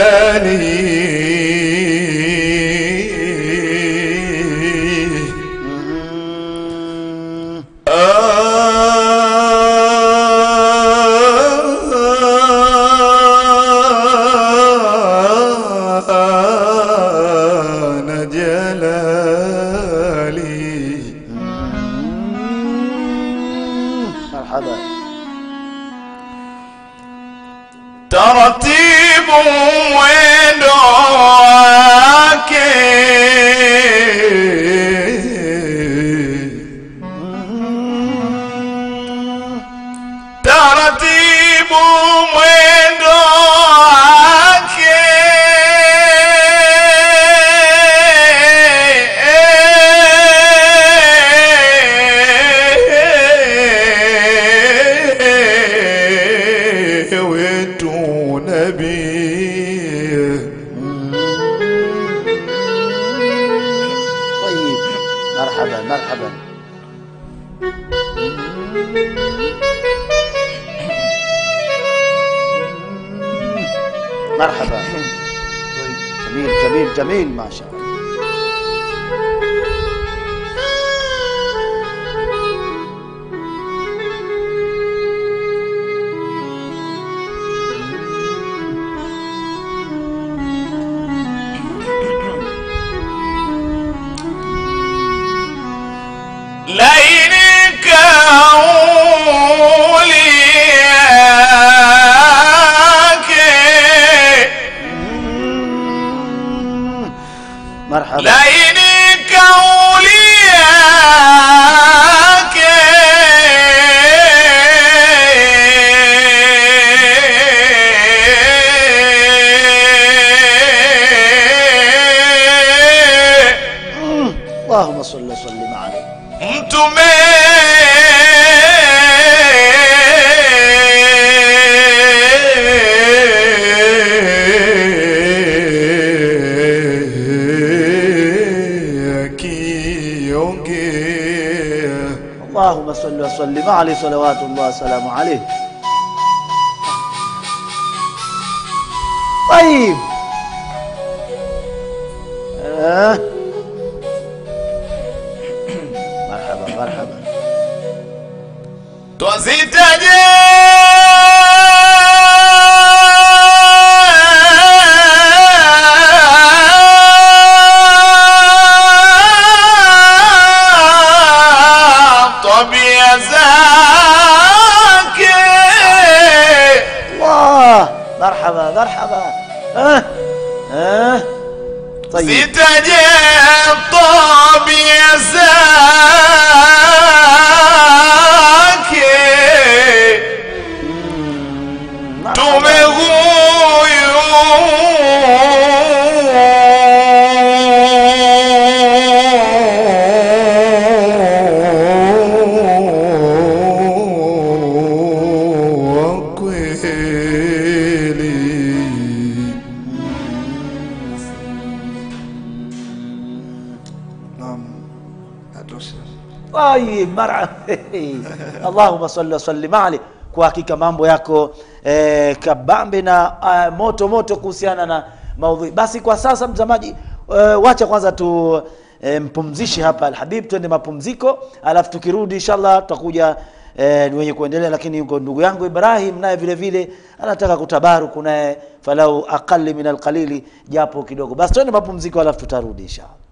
اللهم صل وسلم عليه. mtume akiongea اللهم صل وسلم عليه صلوات الله وسلامه عليه. طيب. allahuma salli wasallim alayhi kwa hakika mambo yako e, kabambe na a, moto moto kuhusiana na maudhui. Basi kwa sasa mtazamaji e, wacha kwanza tu e, hapa alhabib twende mapumziko alafu tukirudi inshallah tutakuja e, ni wenye kuendelea lakini yuko ndugu yangu ibrahim naye vile vile anataka kutabaruku naye falau aqali min alqalili japo kidogo. Basi twende mapumziko alafu tutarudi inshallah.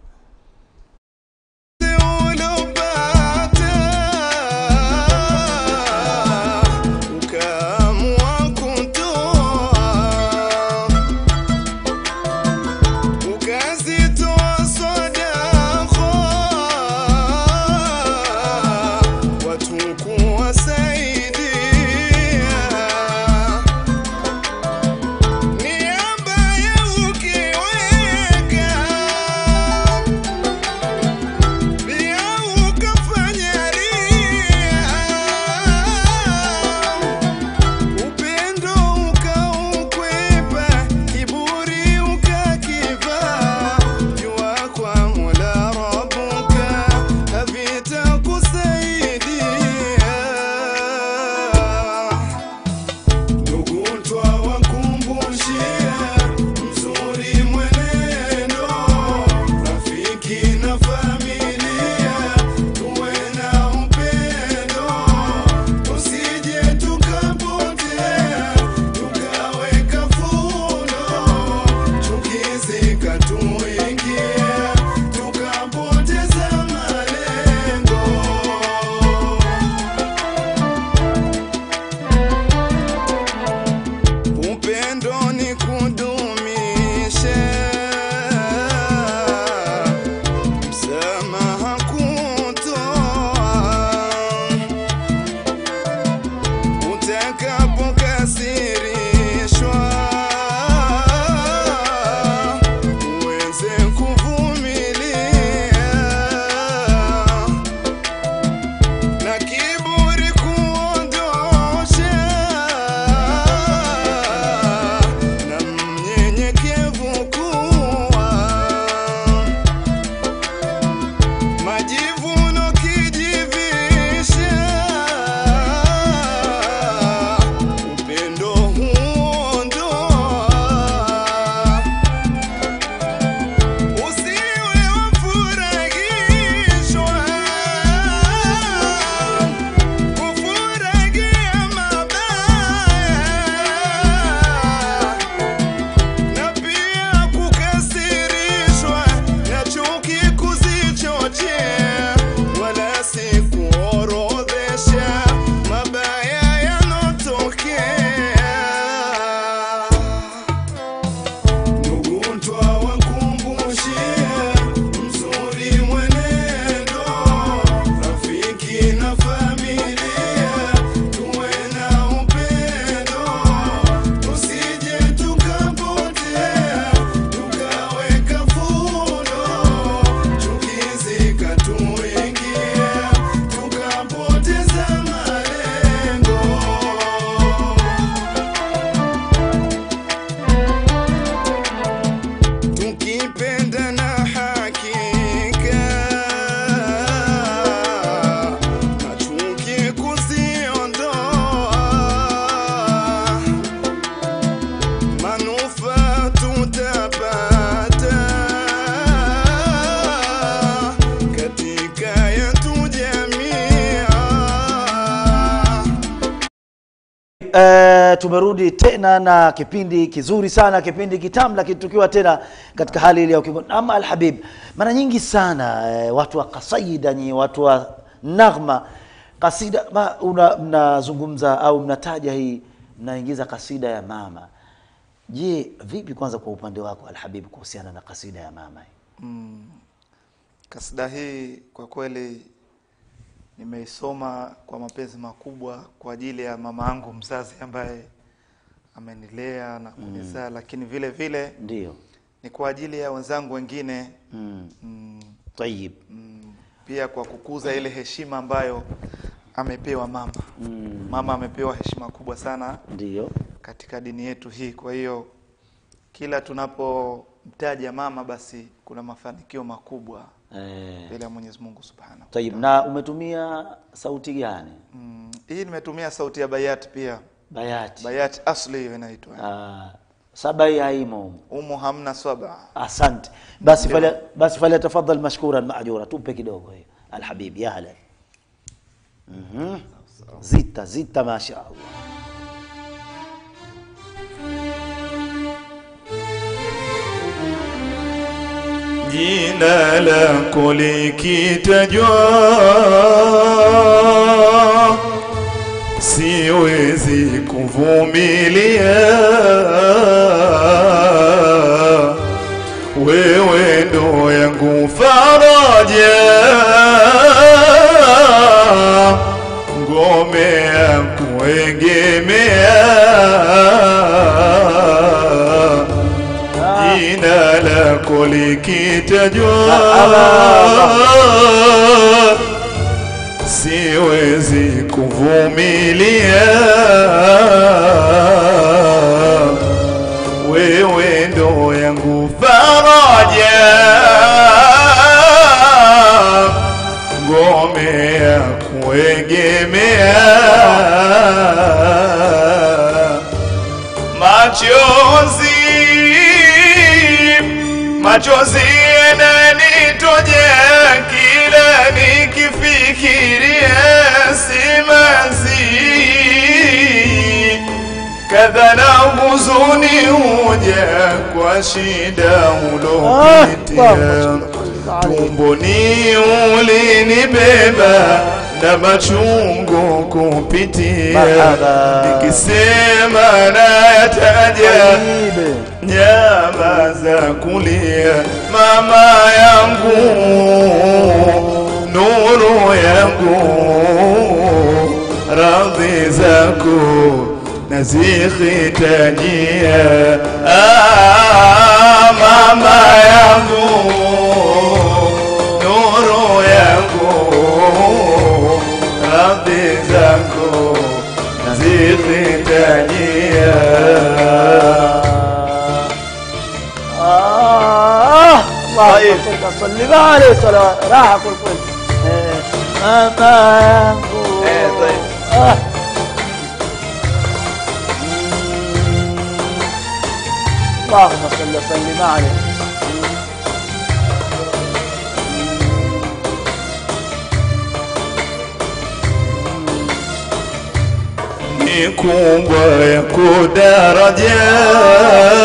Tumerudi tena na kipindi kizuri sana kipindi kitamu lakini tukiwa tena katika hali ile ya ukimwi ama alhabib mara nyingi sana eh, watu wa kasaida nyi watu wa naghma. Kasida mnazungumza au mnataja hii mnaingiza kasida ya mama. Je vipi kwanza kwa upande wako alhabib kuhusiana na kasida ya mama hii? Kasida hii kwa kweli nimeisoma kwa mapenzi makubwa kwa ajili ya mama yangu mzazi ambaye amenilea na kunizaa, mm. lakini vile vile ndio ni kwa ajili ya wenzangu wengine mm. mm, tayib mm, pia kwa kukuza ile heshima ambayo amepewa mama. mm. Mama amepewa heshima kubwa sana ndio katika dini yetu hii. Kwa hiyo kila tunapomtaja mama, basi kuna mafanikio makubwa mbele ya Mwenyezi Mungu Subhanahu. tayib na umetumia sauti gani Mm, hii nimetumia sauti ya bayat pia. bayati Bayat asli hiyo inaitwa. Ah, saba ya haimo. Umu hamna saba. asante basi fali basi fali tafadhal mashkuran maajura tupe kidogo hiyo alhabib ya halal. mhm zita zita masha Allah jina lako likitajwa siwezi kuvumilia wewe ndo yangu faraja ngome ya kuegemea lako likitajwa siwezi kuvumilia. Wewe ndo yangu faraja ngome ya kuegemea. Machozi machozi yananitoja kila nikifikiria simanzi kadha na huzuni huja kwa shida ulopitia tumboni ulinibeba na machungu kupitia nikisema nayataja nyama za kulia. Mama yangu nuru yangu radhi zako nazihitajia. Ah, mama yangu صلي بقى عليه صلاه راح اكل فول مانجو إيه طيب. آه. اللهم صل وسلم عليه. Nikuba ya kudara diam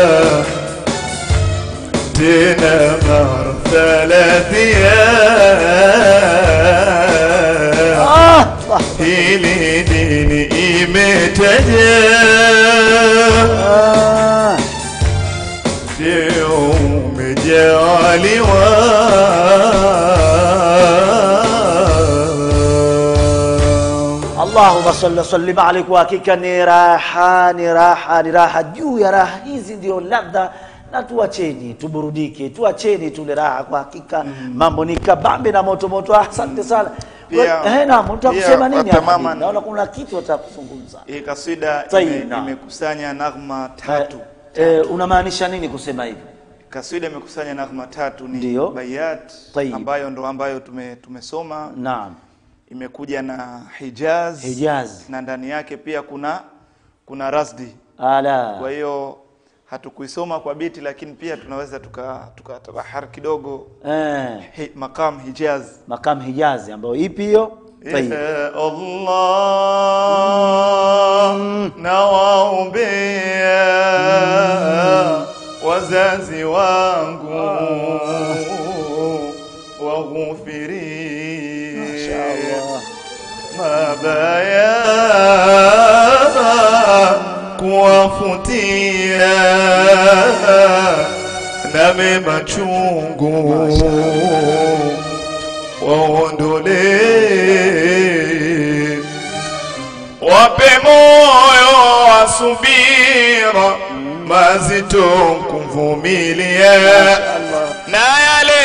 اللهم صل صلي عليك واكيك نراحة نراحة نراحة ديو يا راح يزين ده na tuacheni tuburudike, tuwacheni tule raha. Kwa hakika mambo ni kabambe na moto moto. Asante sana. utakusema eh, naam, unataka pia kusema nini Naona kuna kitu nataka kuzungumza. hii kasida ime- naam. imekusanya naghma tatu Eh, unamaanisha nini kusema hivi? kaswida imekusanya naghma tatu ni Ndiyo. bayat Taib. ambayo ndo ambayo tume, tumesoma Naam. imekuja na hijaz, Hijaz. na ndani yake pia kuna kuna rasdi Ala. kwa hiyo hatukuisoma kwa biti lakini pia tunaweza tukatabahar tuka kidogo. Eh, hi, maqam hijaz. Makam Hijazi ambayo ipi hiyo? Allah nawaombea wazazi wangu waghufiri Mashaallah. mabaya kuwafutia na mema chungu. Waondolee wape moyo wa subira mazito kuvumilia na yale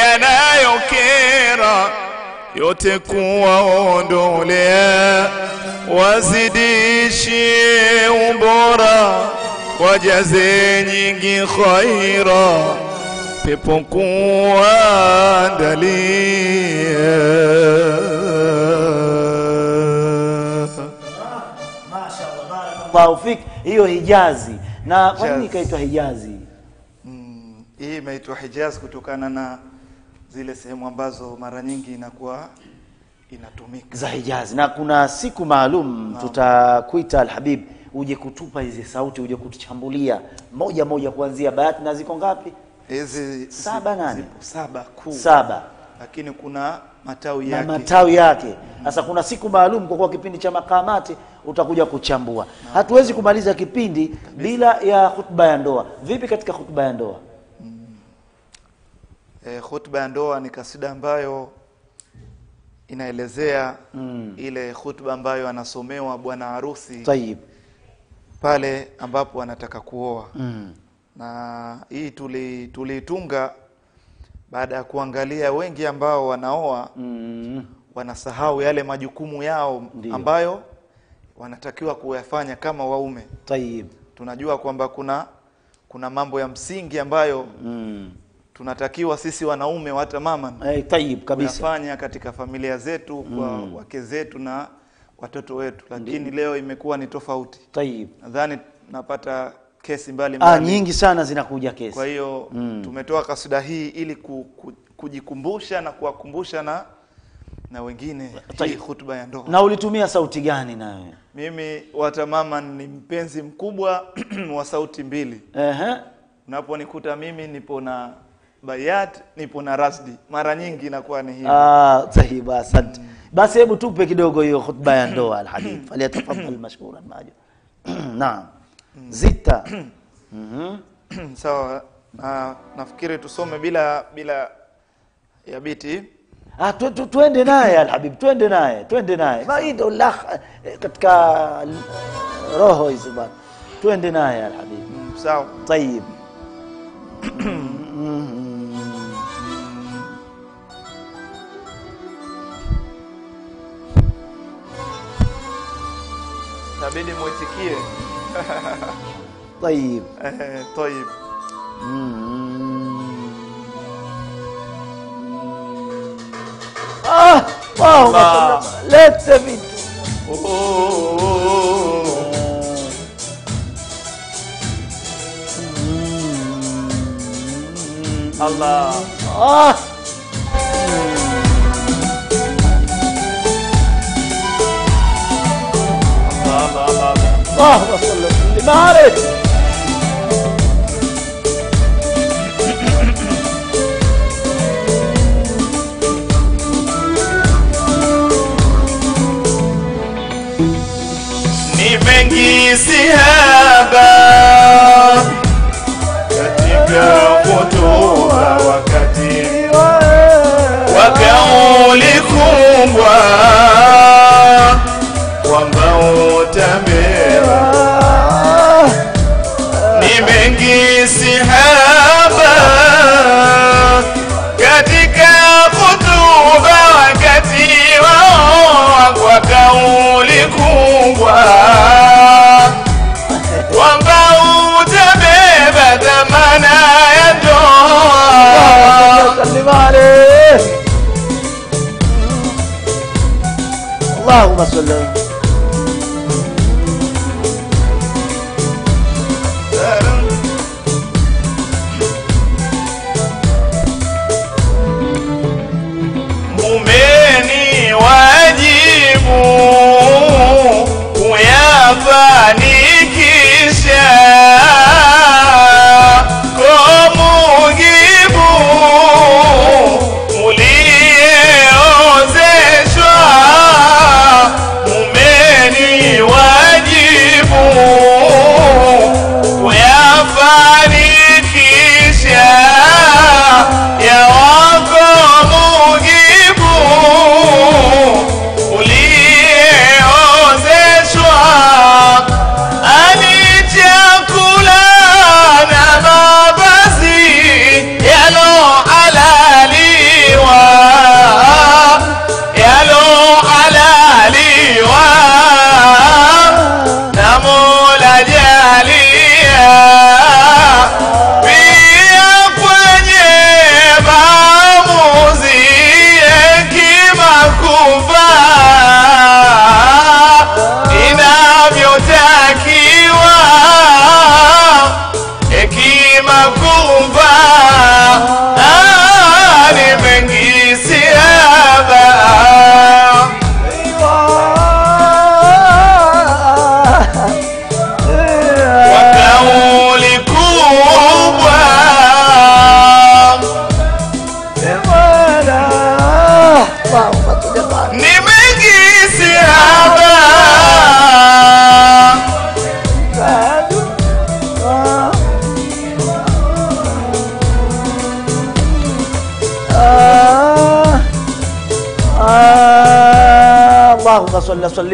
yanayokera yote kuwaondolea wazidishie ubora wajaze nyingi khaira pepo kuandalia fik. Hiyo Hijazi. Na kwa nini ikaitwa Hijazi? Mm, hii imeitwa Hijazi kutokana na zile sehemu ambazo mara nyingi inakuwa inatumika. za Hijazi, na kuna siku maalum tutakuita Alhabib uje kutupa hizi sauti, uje kutuchambulia moja moja kuanzia bayati, na ziko ngapi? Hizi Saba nane? saba kuu, Saba lakini kuna matawi na yake. matawi yake. Sasa mm -hmm. kuna siku maalum, kwa kuwa kipindi cha makamati utakuja kuchambua. Hatuwezi kumaliza kipindi bila ya hutuba ya ndoa. Vipi katika hutuba ya ndoa? mm. Eh, hutuba ya ndoa ni kasida ambayo inaelezea Mm. ile khutba ambayo anasomewa bwana harusi Taib. pale ambapo anataka kuoa Mm. na hii tuliitunga tuli baada ya kuangalia wengi ambao wanaoa Mm. wanasahau yale majukumu yao Ndiyo. ambayo wanatakiwa kuyafanya kama waume. Taib. Tunajua kwamba kuna kuna mambo ya msingi ambayo Mm. Tunatakiwa sisi wanaume hata mama hey, kuyafanya katika familia zetu kwa Mm. wake zetu na watoto wetu, lakini Ndi. leo imekuwa ni tofauti. Nadhani napata kesi mbali Ah, mbalimbali nyingi sana zinakuja kesi. Kwa hiyo Mm. tumetoa kasuda hii ili ku, ku, kujikumbusha na kuwakumbusha na na wengine hii hutuba ya ndoa. Na ulitumia sauti gani nawe? Mimi watamama ni mpenzi mkubwa wa sauti mbili. Ehe. Unaponikuta mimi nipo na bayat, nipo na rasdi, mara nyingi inakuwa ni hivyo. Ah, sahiba, asante. Basi hebu tupe kidogo hiyo khutba ya ndoa alhabib. falyatafadhal mashkuran maji Naam. Zita. Mhm. Sawa, na nafikiri tusome bila bila ya biti. Ah, tu, tu, tuende naye alhabib, tuende naye, tuende naye. baido la katika roho hizo bwana. Tuende naye alhabib. Mm, Sawa. Tayib. Tabidi muitikie. Tayib. Eh, Tayyib. Ah, wow, lete vitu. Oh. Allah. Ah. Allah, Allah. اللهم صل وسلم عليه Ni mengi sihaba Allahumma salli mumeni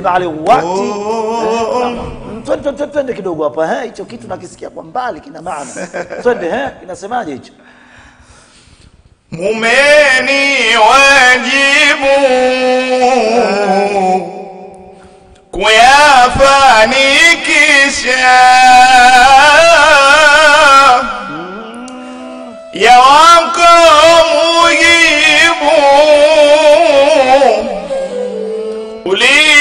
salli wati. Wakati twende twende twende kidogo hapa eh hicho kitu nakisikia kwa mbali kina maana. Twende eh kinasemaje hicho? Mumeni wajibu. Kuyafanikisha. Ya wako mujibu. Ulieozeshwa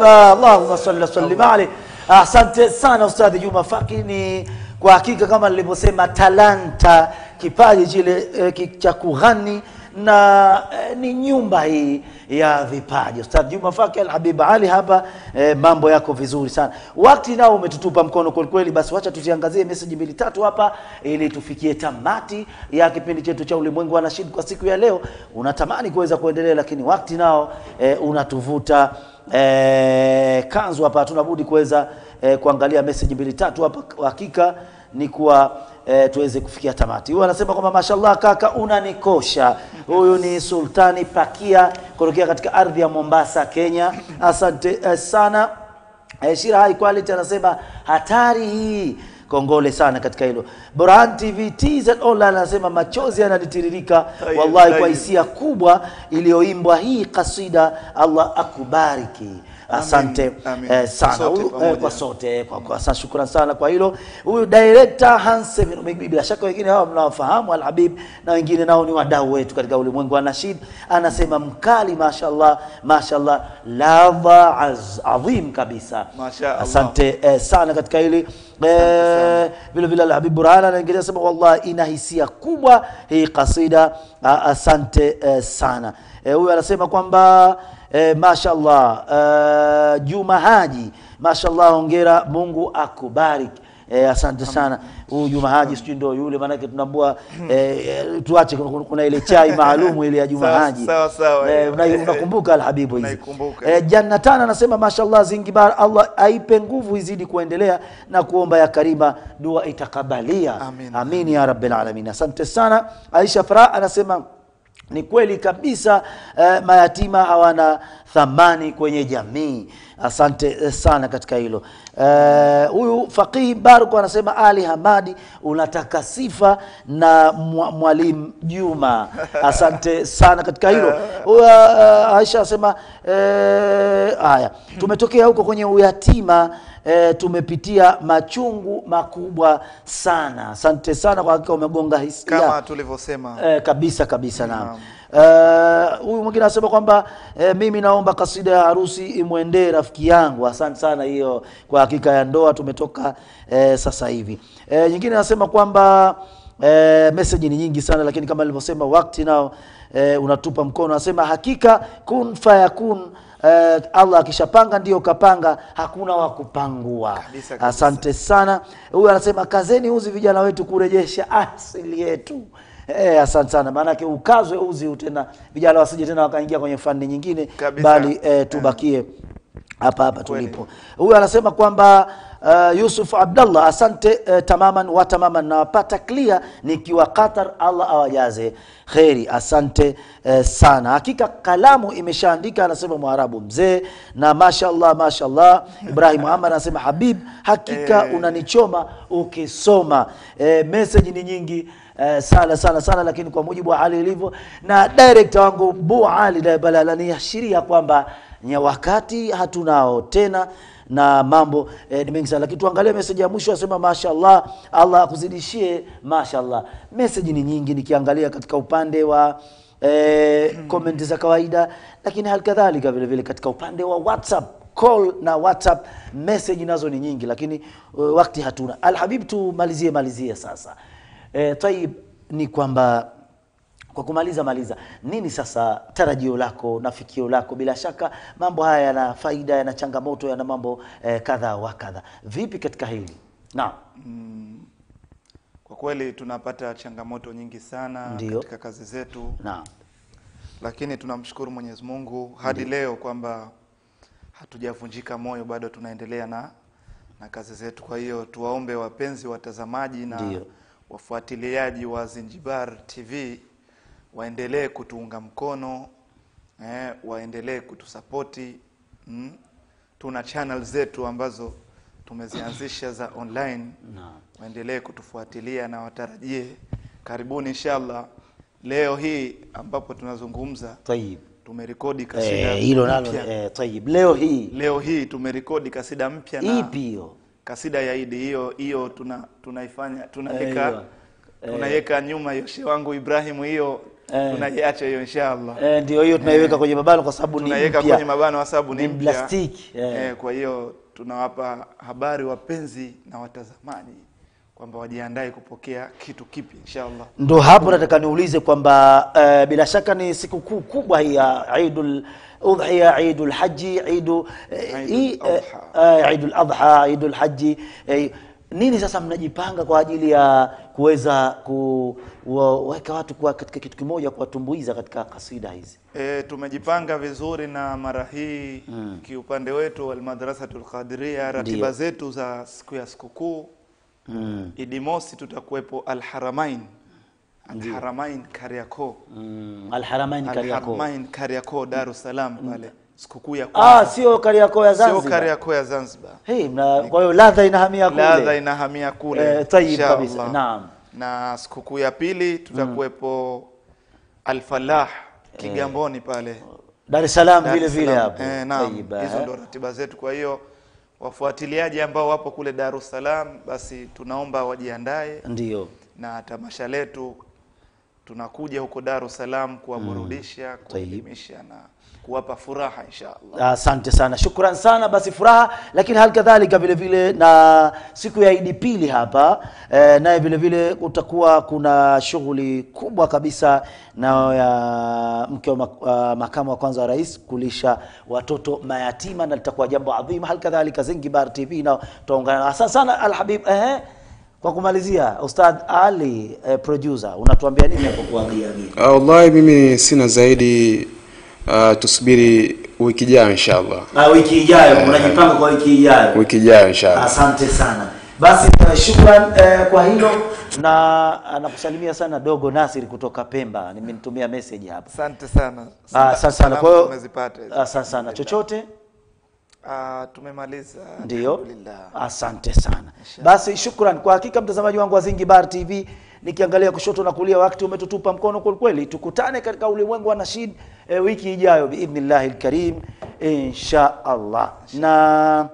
marhaba allahumma salli sallim alayhi. Asante sana ustadhi juma fakini. Kwa hakika kama nilivyosema talanta kipaji chile eh, cha kughani na eh, ni nyumba hii ya vipaji. Ustadh juma faki alhabib ali hapa eh, mambo yako vizuri sana. Wakati nao umetutupa mkono kwelikweli basi wacha tuziangazie meseji mbili tatu hapa ili tufikie tamati ya kipindi chetu cha ulimwengu wa nashid kwa siku ya leo. Unatamani kuweza kuendelea lakini wakati nao eh, unatuvuta eh, kanzu hapa tunabudi kuweza eh, kuangalia message mbili tatu hapa. Hakika ni kuwa eh, tuweze kufikia tamati. Huyu anasema kwamba mashallah kaka unanikosha. Huyu ni sultani pakia kutokea katika ardhi ya mombasa kenya. Asante sana. Eh, shira high quality anasema hatari hii kongole sana katika hilo. Burhan TV TZ online anasema machozi yananitiririka wallahi kwa hisia kubwa iliyoimbwa hii kasida Allah akubariki asante amin. eh, sana. Sote Huyu, eh, kwa sote kwa, kwa sana shukran sana kwa hilo. Huyu director Hanse, bila shaka wengine hawa mnawafahamu Alhabib na wengine nao ni wadau wetu katika ulimwengu. Wa nashid anasema mkali mashallah mashallah ladha az, adhim kabisa. Mashallah. Asante eh, sana katika hili. Eh, vile vile Alhabib Burhan anaingilia sema wallahi ina hisia kubwa hii kasida. Ah, asante eh, sana. Huyu Eh, huyu anasema kwamba eh, mashallah e, Juma Haji mashallah ongera, Mungu akubarik. E, asante sana. Huyu Juma Haji sijui ndio yule maanake tunambua eh, eh, tuache kuna, kuna ile chai maalumu ile ya Juma Haji e, eh, eh. unakumbuka alhabibu hizi? E, janna Jannatan anasema mashallah Zingibar Allah aipe nguvu izidi kuendelea na kuomba ya karima dua itakabalia. Amin. amin ya rabbil alamin. Asante sana. Aisha Fara anasema ni kweli kabisa eh, mayatima hawana thamani kwenye jamii. Asante eh, sana katika hilo. Huyu Eh, huyu faqihi baruku anasema ali hamadi unataka sifa na mwalimu juma. Asante sana katika hilo. Huyu, uh, aisha anasema eh, haya tumetokea huko kwenye uyatima e, tumepitia machungu makubwa sana. Asante sana kwa hakika umegonga hisia. Kama tulivyosema. E, kabisa kabisa naam. Eh, huyu mwingine anasema kwamba eh, mimi naomba kasida ya harusi imwendee rafiki yangu. Asante sana hiyo kwa hakika ya ndoa tumetoka eh, sasa hivi. Eh, nyingine anasema kwamba eh, message ni nyingi sana lakini kama nilivyosema wakati nao eh, unatupa mkono. Anasema hakika kun fayakun eh, allah akishapanga ndio kapanga hakuna wa kupangua. Kabisa, asante sana. Huyu anasema kazeni uzi vijana wetu kurejesha asili yetu. Eh, asante sana. Maanake ukazwe uzi tena vijana wasije tena wakaingia kwenye fani nyingine Kabisa. bali eh, tubakie hapa hapa tulipo. Huyu anasema kwamba uh, yusuf abdallah asante uh, tamaman wa tamaman nawapata clear nikiwa qatar allah awajaze kheri asante uh, sana. Hakika kalamu imeshaandika anasema mwarabu mzee na mashallah mashallah. Ibrahim muhammad anasema habib hakika unanichoma ukisoma. Uh, message ni nyingi eh, sana sana sana lakini kwa mujibu wa hali ilivyo na director wangu bu ali Daibala niashiria kwamba nya wakati hatunao tena na mambo eh, ni mengi sana. Lakini tuangalie message ya mwisho asema mashallah allah akuzidishie mashallah. Message ni nyingi nikiangalia katika upande wa eh, comment za kawaida lakini halikadhalika vile vile katika upande wa whatsapp call na whatsapp message nazo ni nyingi lakini uh, wakati hatuna. Alhabib tumalizie malizie sasa. E, taib ni kwamba kwa kumaliza maliza. Nini sasa tarajio lako na fikio lako? Bila shaka mambo haya yana faida yana changamoto yana mambo eh, kadha wa kadha. Vipi katika hili? Naam. Kwa kweli tunapata changamoto nyingi sana Ndiyo. katika kazi zetu. Naam. Lakini tunamshukuru mwenyezi mungu. Hadi Ndiyo. leo kwamba hatujavunjika moyo bado tunaendelea na na kazi zetu. Kwa hiyo tuwaombe wapenzi watazamaji na Ndiyo. wafuatiliaji wa zinjibar tv waendelee kutuunga mkono eh, waendelee kutusapoti mm. tuna channel zetu ambazo tumezianzisha za online. No. waendelee kutufuatilia na watarajie. Karibuni inshallah. Leo hii ambapo tunazungumza tumerikodi tumerekodi kasida eh, hilo nalo eh, tayib leo hii. Leo hii tumerekodi kasida mpya na ipi hiyo? kasida ya idi. Hiyo hiyo tuna tunaifanya Eh, tunaweka nyuma yoshe wangu Ibrahimu hiyo Eh. tunaiacha hiyo inshallah eh, ndio hiyo tunaiweka kwenye mabano kwa sababu ni tunaiweka kwenye mabano kwa sababu ni plastic mpya plastiki, eh. eh, kwa hiyo tunawapa habari wapenzi na watazamaji kwamba wajiandae kupokea kitu kipi inshallah ndo hapo nataka niulize kwamba uh, bila shaka ni siku kuu kubwa hii ya Eidul udhiya Eidul haji idu eh, Eidul eh, Adha. eh, idul adha idul haji eh, nini sasa mnajipanga kwa ajili ya kuweza kuweka watu kwa katika kitu kimoja kuwatumbuiza katika kasida hizi E, tumejipanga vizuri na mara hii mm. kiupande wetu almadrasatul qadiria ratiba Ndiyo. zetu za siku ya sikukuu mm. idi mosi tutakuwepo alharamain alharamain kariakoo mm. alharamain kariako alharamain kariakoo dar es salaam pale sikukuu ya kwanza. ah sio kariako ya Zanzibar. sio kariakoo ya zanzibar hey, mna, kwa hiyo ladha inahamia kule ladha inahamia kule Eh, tayyib kabisa, naam. na sikukuu ya pili tutakuwepo alfalah kigamboni pale Dar es Salaam vile vile hapo Eh, naam. Hizo eh. ndo ratiba zetu. Kwa hiyo wafuatiliaji ambao wapo kule Dar es Salaam, basi tunaomba wajiandae ndio na tamasha letu. Tunakuja huko Dar es Salaam kuwaburudisha, mm. kuelimisha na kuwapa furaha inshallah. Asante sana, shukran sana. Basi furaha, lakini hali kadhalika vile vile na siku ya Idi pili hapa e, naye vile vile kutakuwa kuna shughuli kubwa kabisa nao ya mke wa mak- wa makamu wa kwanza wa rais kulisha watoto mayatima, na litakuwa jambo adhimu Hali kadhalika Zingibar TV nao tutaungana. Asante sana Alhabib. Eh, kwa kumalizia, Ustadh Ali eh, producer, unatuambia nini hapo kuambia? Ah, wallahi mimi sina zaidi uh, tusubiri wiki ijayo inshallah Na wiki ijayo, unajipanga kwa wiki ijayo? wiki ijayo inshallah Asante sana. Basi eh, shukran eh, kwa hilo na anakusalimia sana dogo Nasir kutoka Pemba. Nimenitumia message hapo. Asante sana. Ah, Asante sana. Kwa hiyo hizo. asante sana. Chochote Ah, tumemaliza. ndio. Asante sana. Basi shukran kwa hakika, mtazamaji wangu wa Zingibar TV, nikiangalia kushoto na kulia, wakati umetutupa mkono kwelikweli. kweli. Tukutane katika ulimwengu wa nashid e, wiki ijayo biidhnillahi lkarim insha Allah na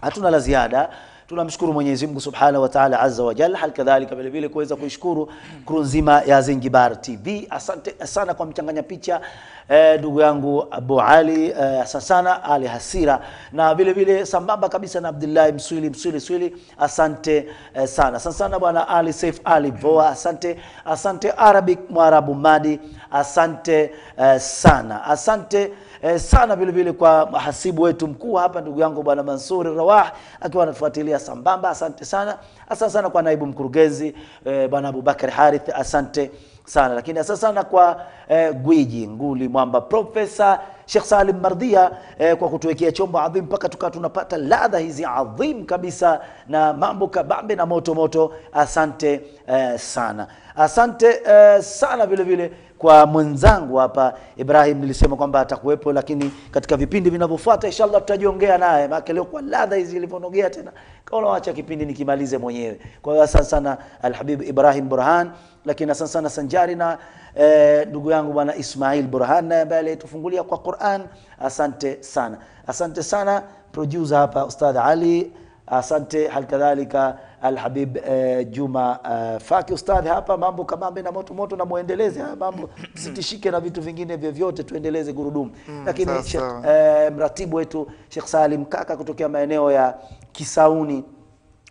hatuna la ziada tunamshukuru Mwenyezi Mungu Subhanahu wa Ta'ala azza wa jalla, hal kadhalika vile vile kuweza kuishukuru kuru nzima ya Zingibar TV. Asante sana kwa mchanganya picha eh, ndugu yangu Abu Ali eh, asante sana Ali Hasira, na vile vile sambamba kabisa na Abdullahi Mswili Mswili Swili, asante eh, sana. Asante sana bwana Ali Saif Ali Boa, asante asante Arabic Mwarabu Madi, asante eh, sana. Asante eh, sana vile vile kwa mhasibu wetu mkuu hapa ndugu yangu bwana Mansuri Rawah akiwa anafuatilia sambamba, asante sana. Asante sana kwa naibu mkurugenzi eh, bwana Abubakar Harith, asante sana. Lakini asante sana kwa eh, gwiji nguli mwamba Profesa Sheikh Salim Mardia eh, kwa kutuwekea chombo adhim mpaka tukawa tunapata ladha hizi adhim kabisa na mambo kabambe na moto moto. Asante eh, sana, asante eh, sana vile vile kwa mwenzangu hapa Ibrahim, nilisema kwamba atakuwepo, lakini katika vipindi vinavyofuata inshallah tutajiongea naye, maana leo kwa ladha hizi ilivyonogea tena, kaona wacha kipindi nikimalize mwenyewe. Kwa hiyo asante sana Alhabib Ibrahim Burhan, lakini asante sana sanjari na eh, ndugu yangu bwana Ismail Burhan naye ambaye alitufungulia kwa Quran. Asante sana, asante sana producer hapa Ustadh Ali. Asante halikadhalika Alhabib eh, Juma eh, Faki. Ustadhi hapa, mambo kamambe na moto moto, na muendeleze haya mambo, msitishike na vitu vingine vyovyote, tuendeleze gurudumu. mm, Lakini shek, eh, mratibu wetu Sheikh Salim Kaka kutokea maeneo ya Kisauni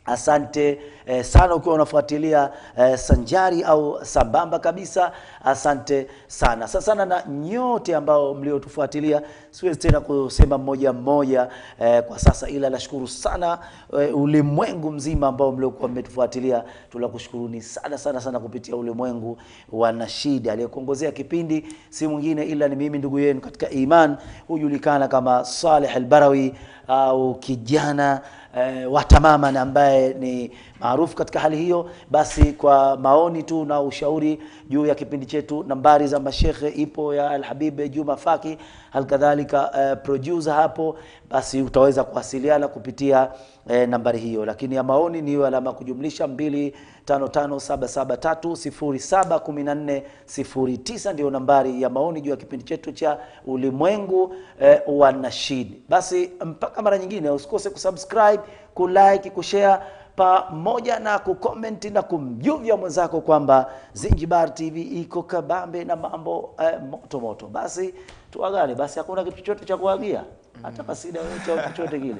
Asante eh, sana ukiwa unafuatilia eh, sanjari au sambamba kabisa. Asante sana sasana sana na nyote ambao mliotufuatilia, siwezi tena kusema mmoja mmoja eh, kwa sasa, ila nashukuru sana eh, ulimwengu mzima ambao mliokuwa mmetufuatilia. Tunakushukuruni sana sana sana kupitia ulimwengu wa Nashidi. Aliyekuongozea kipindi si mwingine ila ni mimi ndugu yenu katika iman, hujulikana kama Saleh Albarawi au kijana eh, wa tamaman ambaye ni maarufu katika hali hiyo. Basi kwa maoni tu na ushauri juu ya kipindi chetu, nambari za mashekhe ipo ya Alhabib Juma Faki, halikadhalika uh, producer hapo, basi utaweza kuwasiliana kupitia uh, nambari hiyo, lakini ya maoni ni alama kujumlisha mbili tano tano saba saba tatu sifuri saba kumi na nne sifuri tisa ndio nambari ya maoni juu ya kipindi chetu cha ulimwengu uh, wa Nashidi. Basi mpaka mara nyingine, usikose kusubscribe, kulike, kushare pamoja na kukomenti na kumjuvya mwenzako kwamba Zingibar TV iko kabambe na mambo eh, moto moto. Basi tuagane, basi hakuna kitu chochote cha kuagia, hata kasida wewe chochote kile.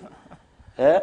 Eh?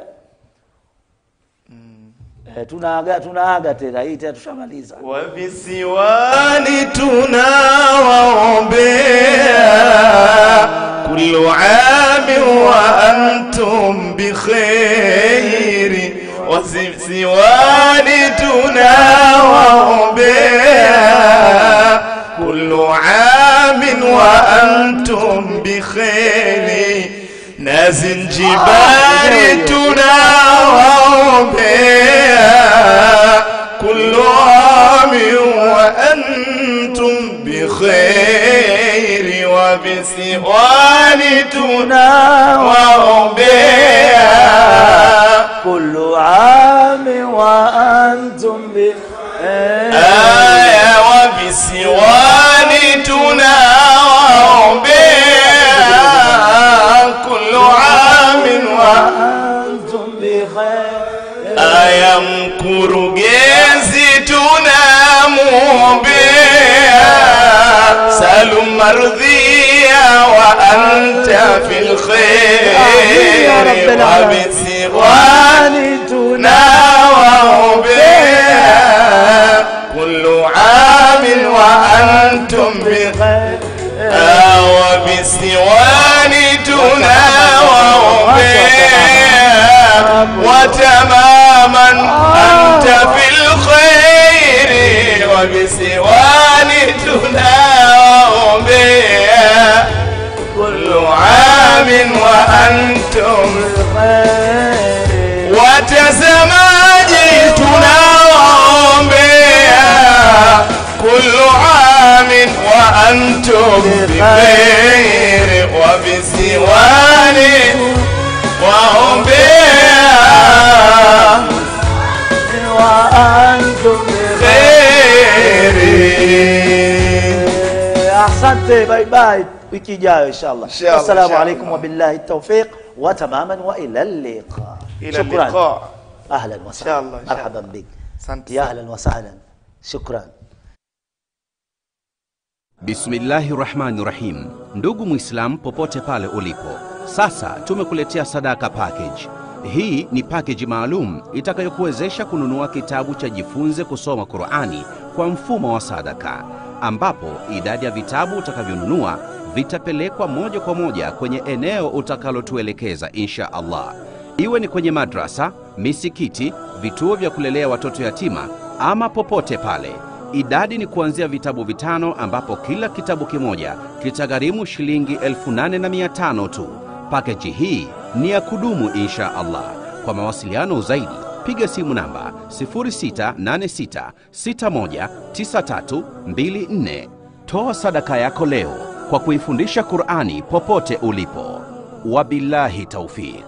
Eh, tunaaga tunaaga tena. Hii tena tushamaliza. wa visiwani tunawaombea. Kullu amin wa antum bikhairi visiwani tunawaombea kullu amin wa antum bikhairi na Zinjibari tunawaombea kullu ami wa antum bikhairi wa visiwani tunawaombea kullu ami wa antum bi aya wa visiwani tunawaombea kullu amin wa antum bi khair aya mkurugenzi tunamwombea salum mardhia wa anta fil تناووا بها كل عام وأنتم بخير. وبسوان تناووا بها وتماما أنت في الخير. وبسوان تناووا بها كل عام وأنتم بخير. وتزال kullu amin wa antum bikhair wa visiwani waombea wa antum bi kheri asante bye bye wiki ijayo inshallah Inshallah, assalamu inshallah. alaikum wa billahi tawfiq wa tamaman wa ila liqa ila Shukran. liqa ahlan wa sahlan Inshallah, inshallah. marhaban bik asante ya sana. ahlan wa sahlan shukran Bismillahi rahmani rahim. Ndugu Mwislamu popote pale ulipo, sasa tumekuletea sadaka package. Hii ni package maalum itakayokuwezesha kununua kitabu cha Jifunze Kusoma Qurani kwa mfumo wa sadaka, ambapo idadi ya vitabu utakavyonunua vitapelekwa moja kwa moja kwenye eneo utakalotuelekeza insha Allah, iwe ni kwenye madrasa, misikiti, vituo vya kulelea watoto yatima ama popote pale. Idadi ni kuanzia vitabu vitano ambapo kila kitabu kimoja kitagharimu shilingi 8500 tu. Pakeji hii ni ya kudumu insha Allah. Kwa mawasiliano zaidi piga simu namba 0686619324. Toa sadaka yako leo kwa kuifundisha Qur'ani popote ulipo. Wabillahi taufiq.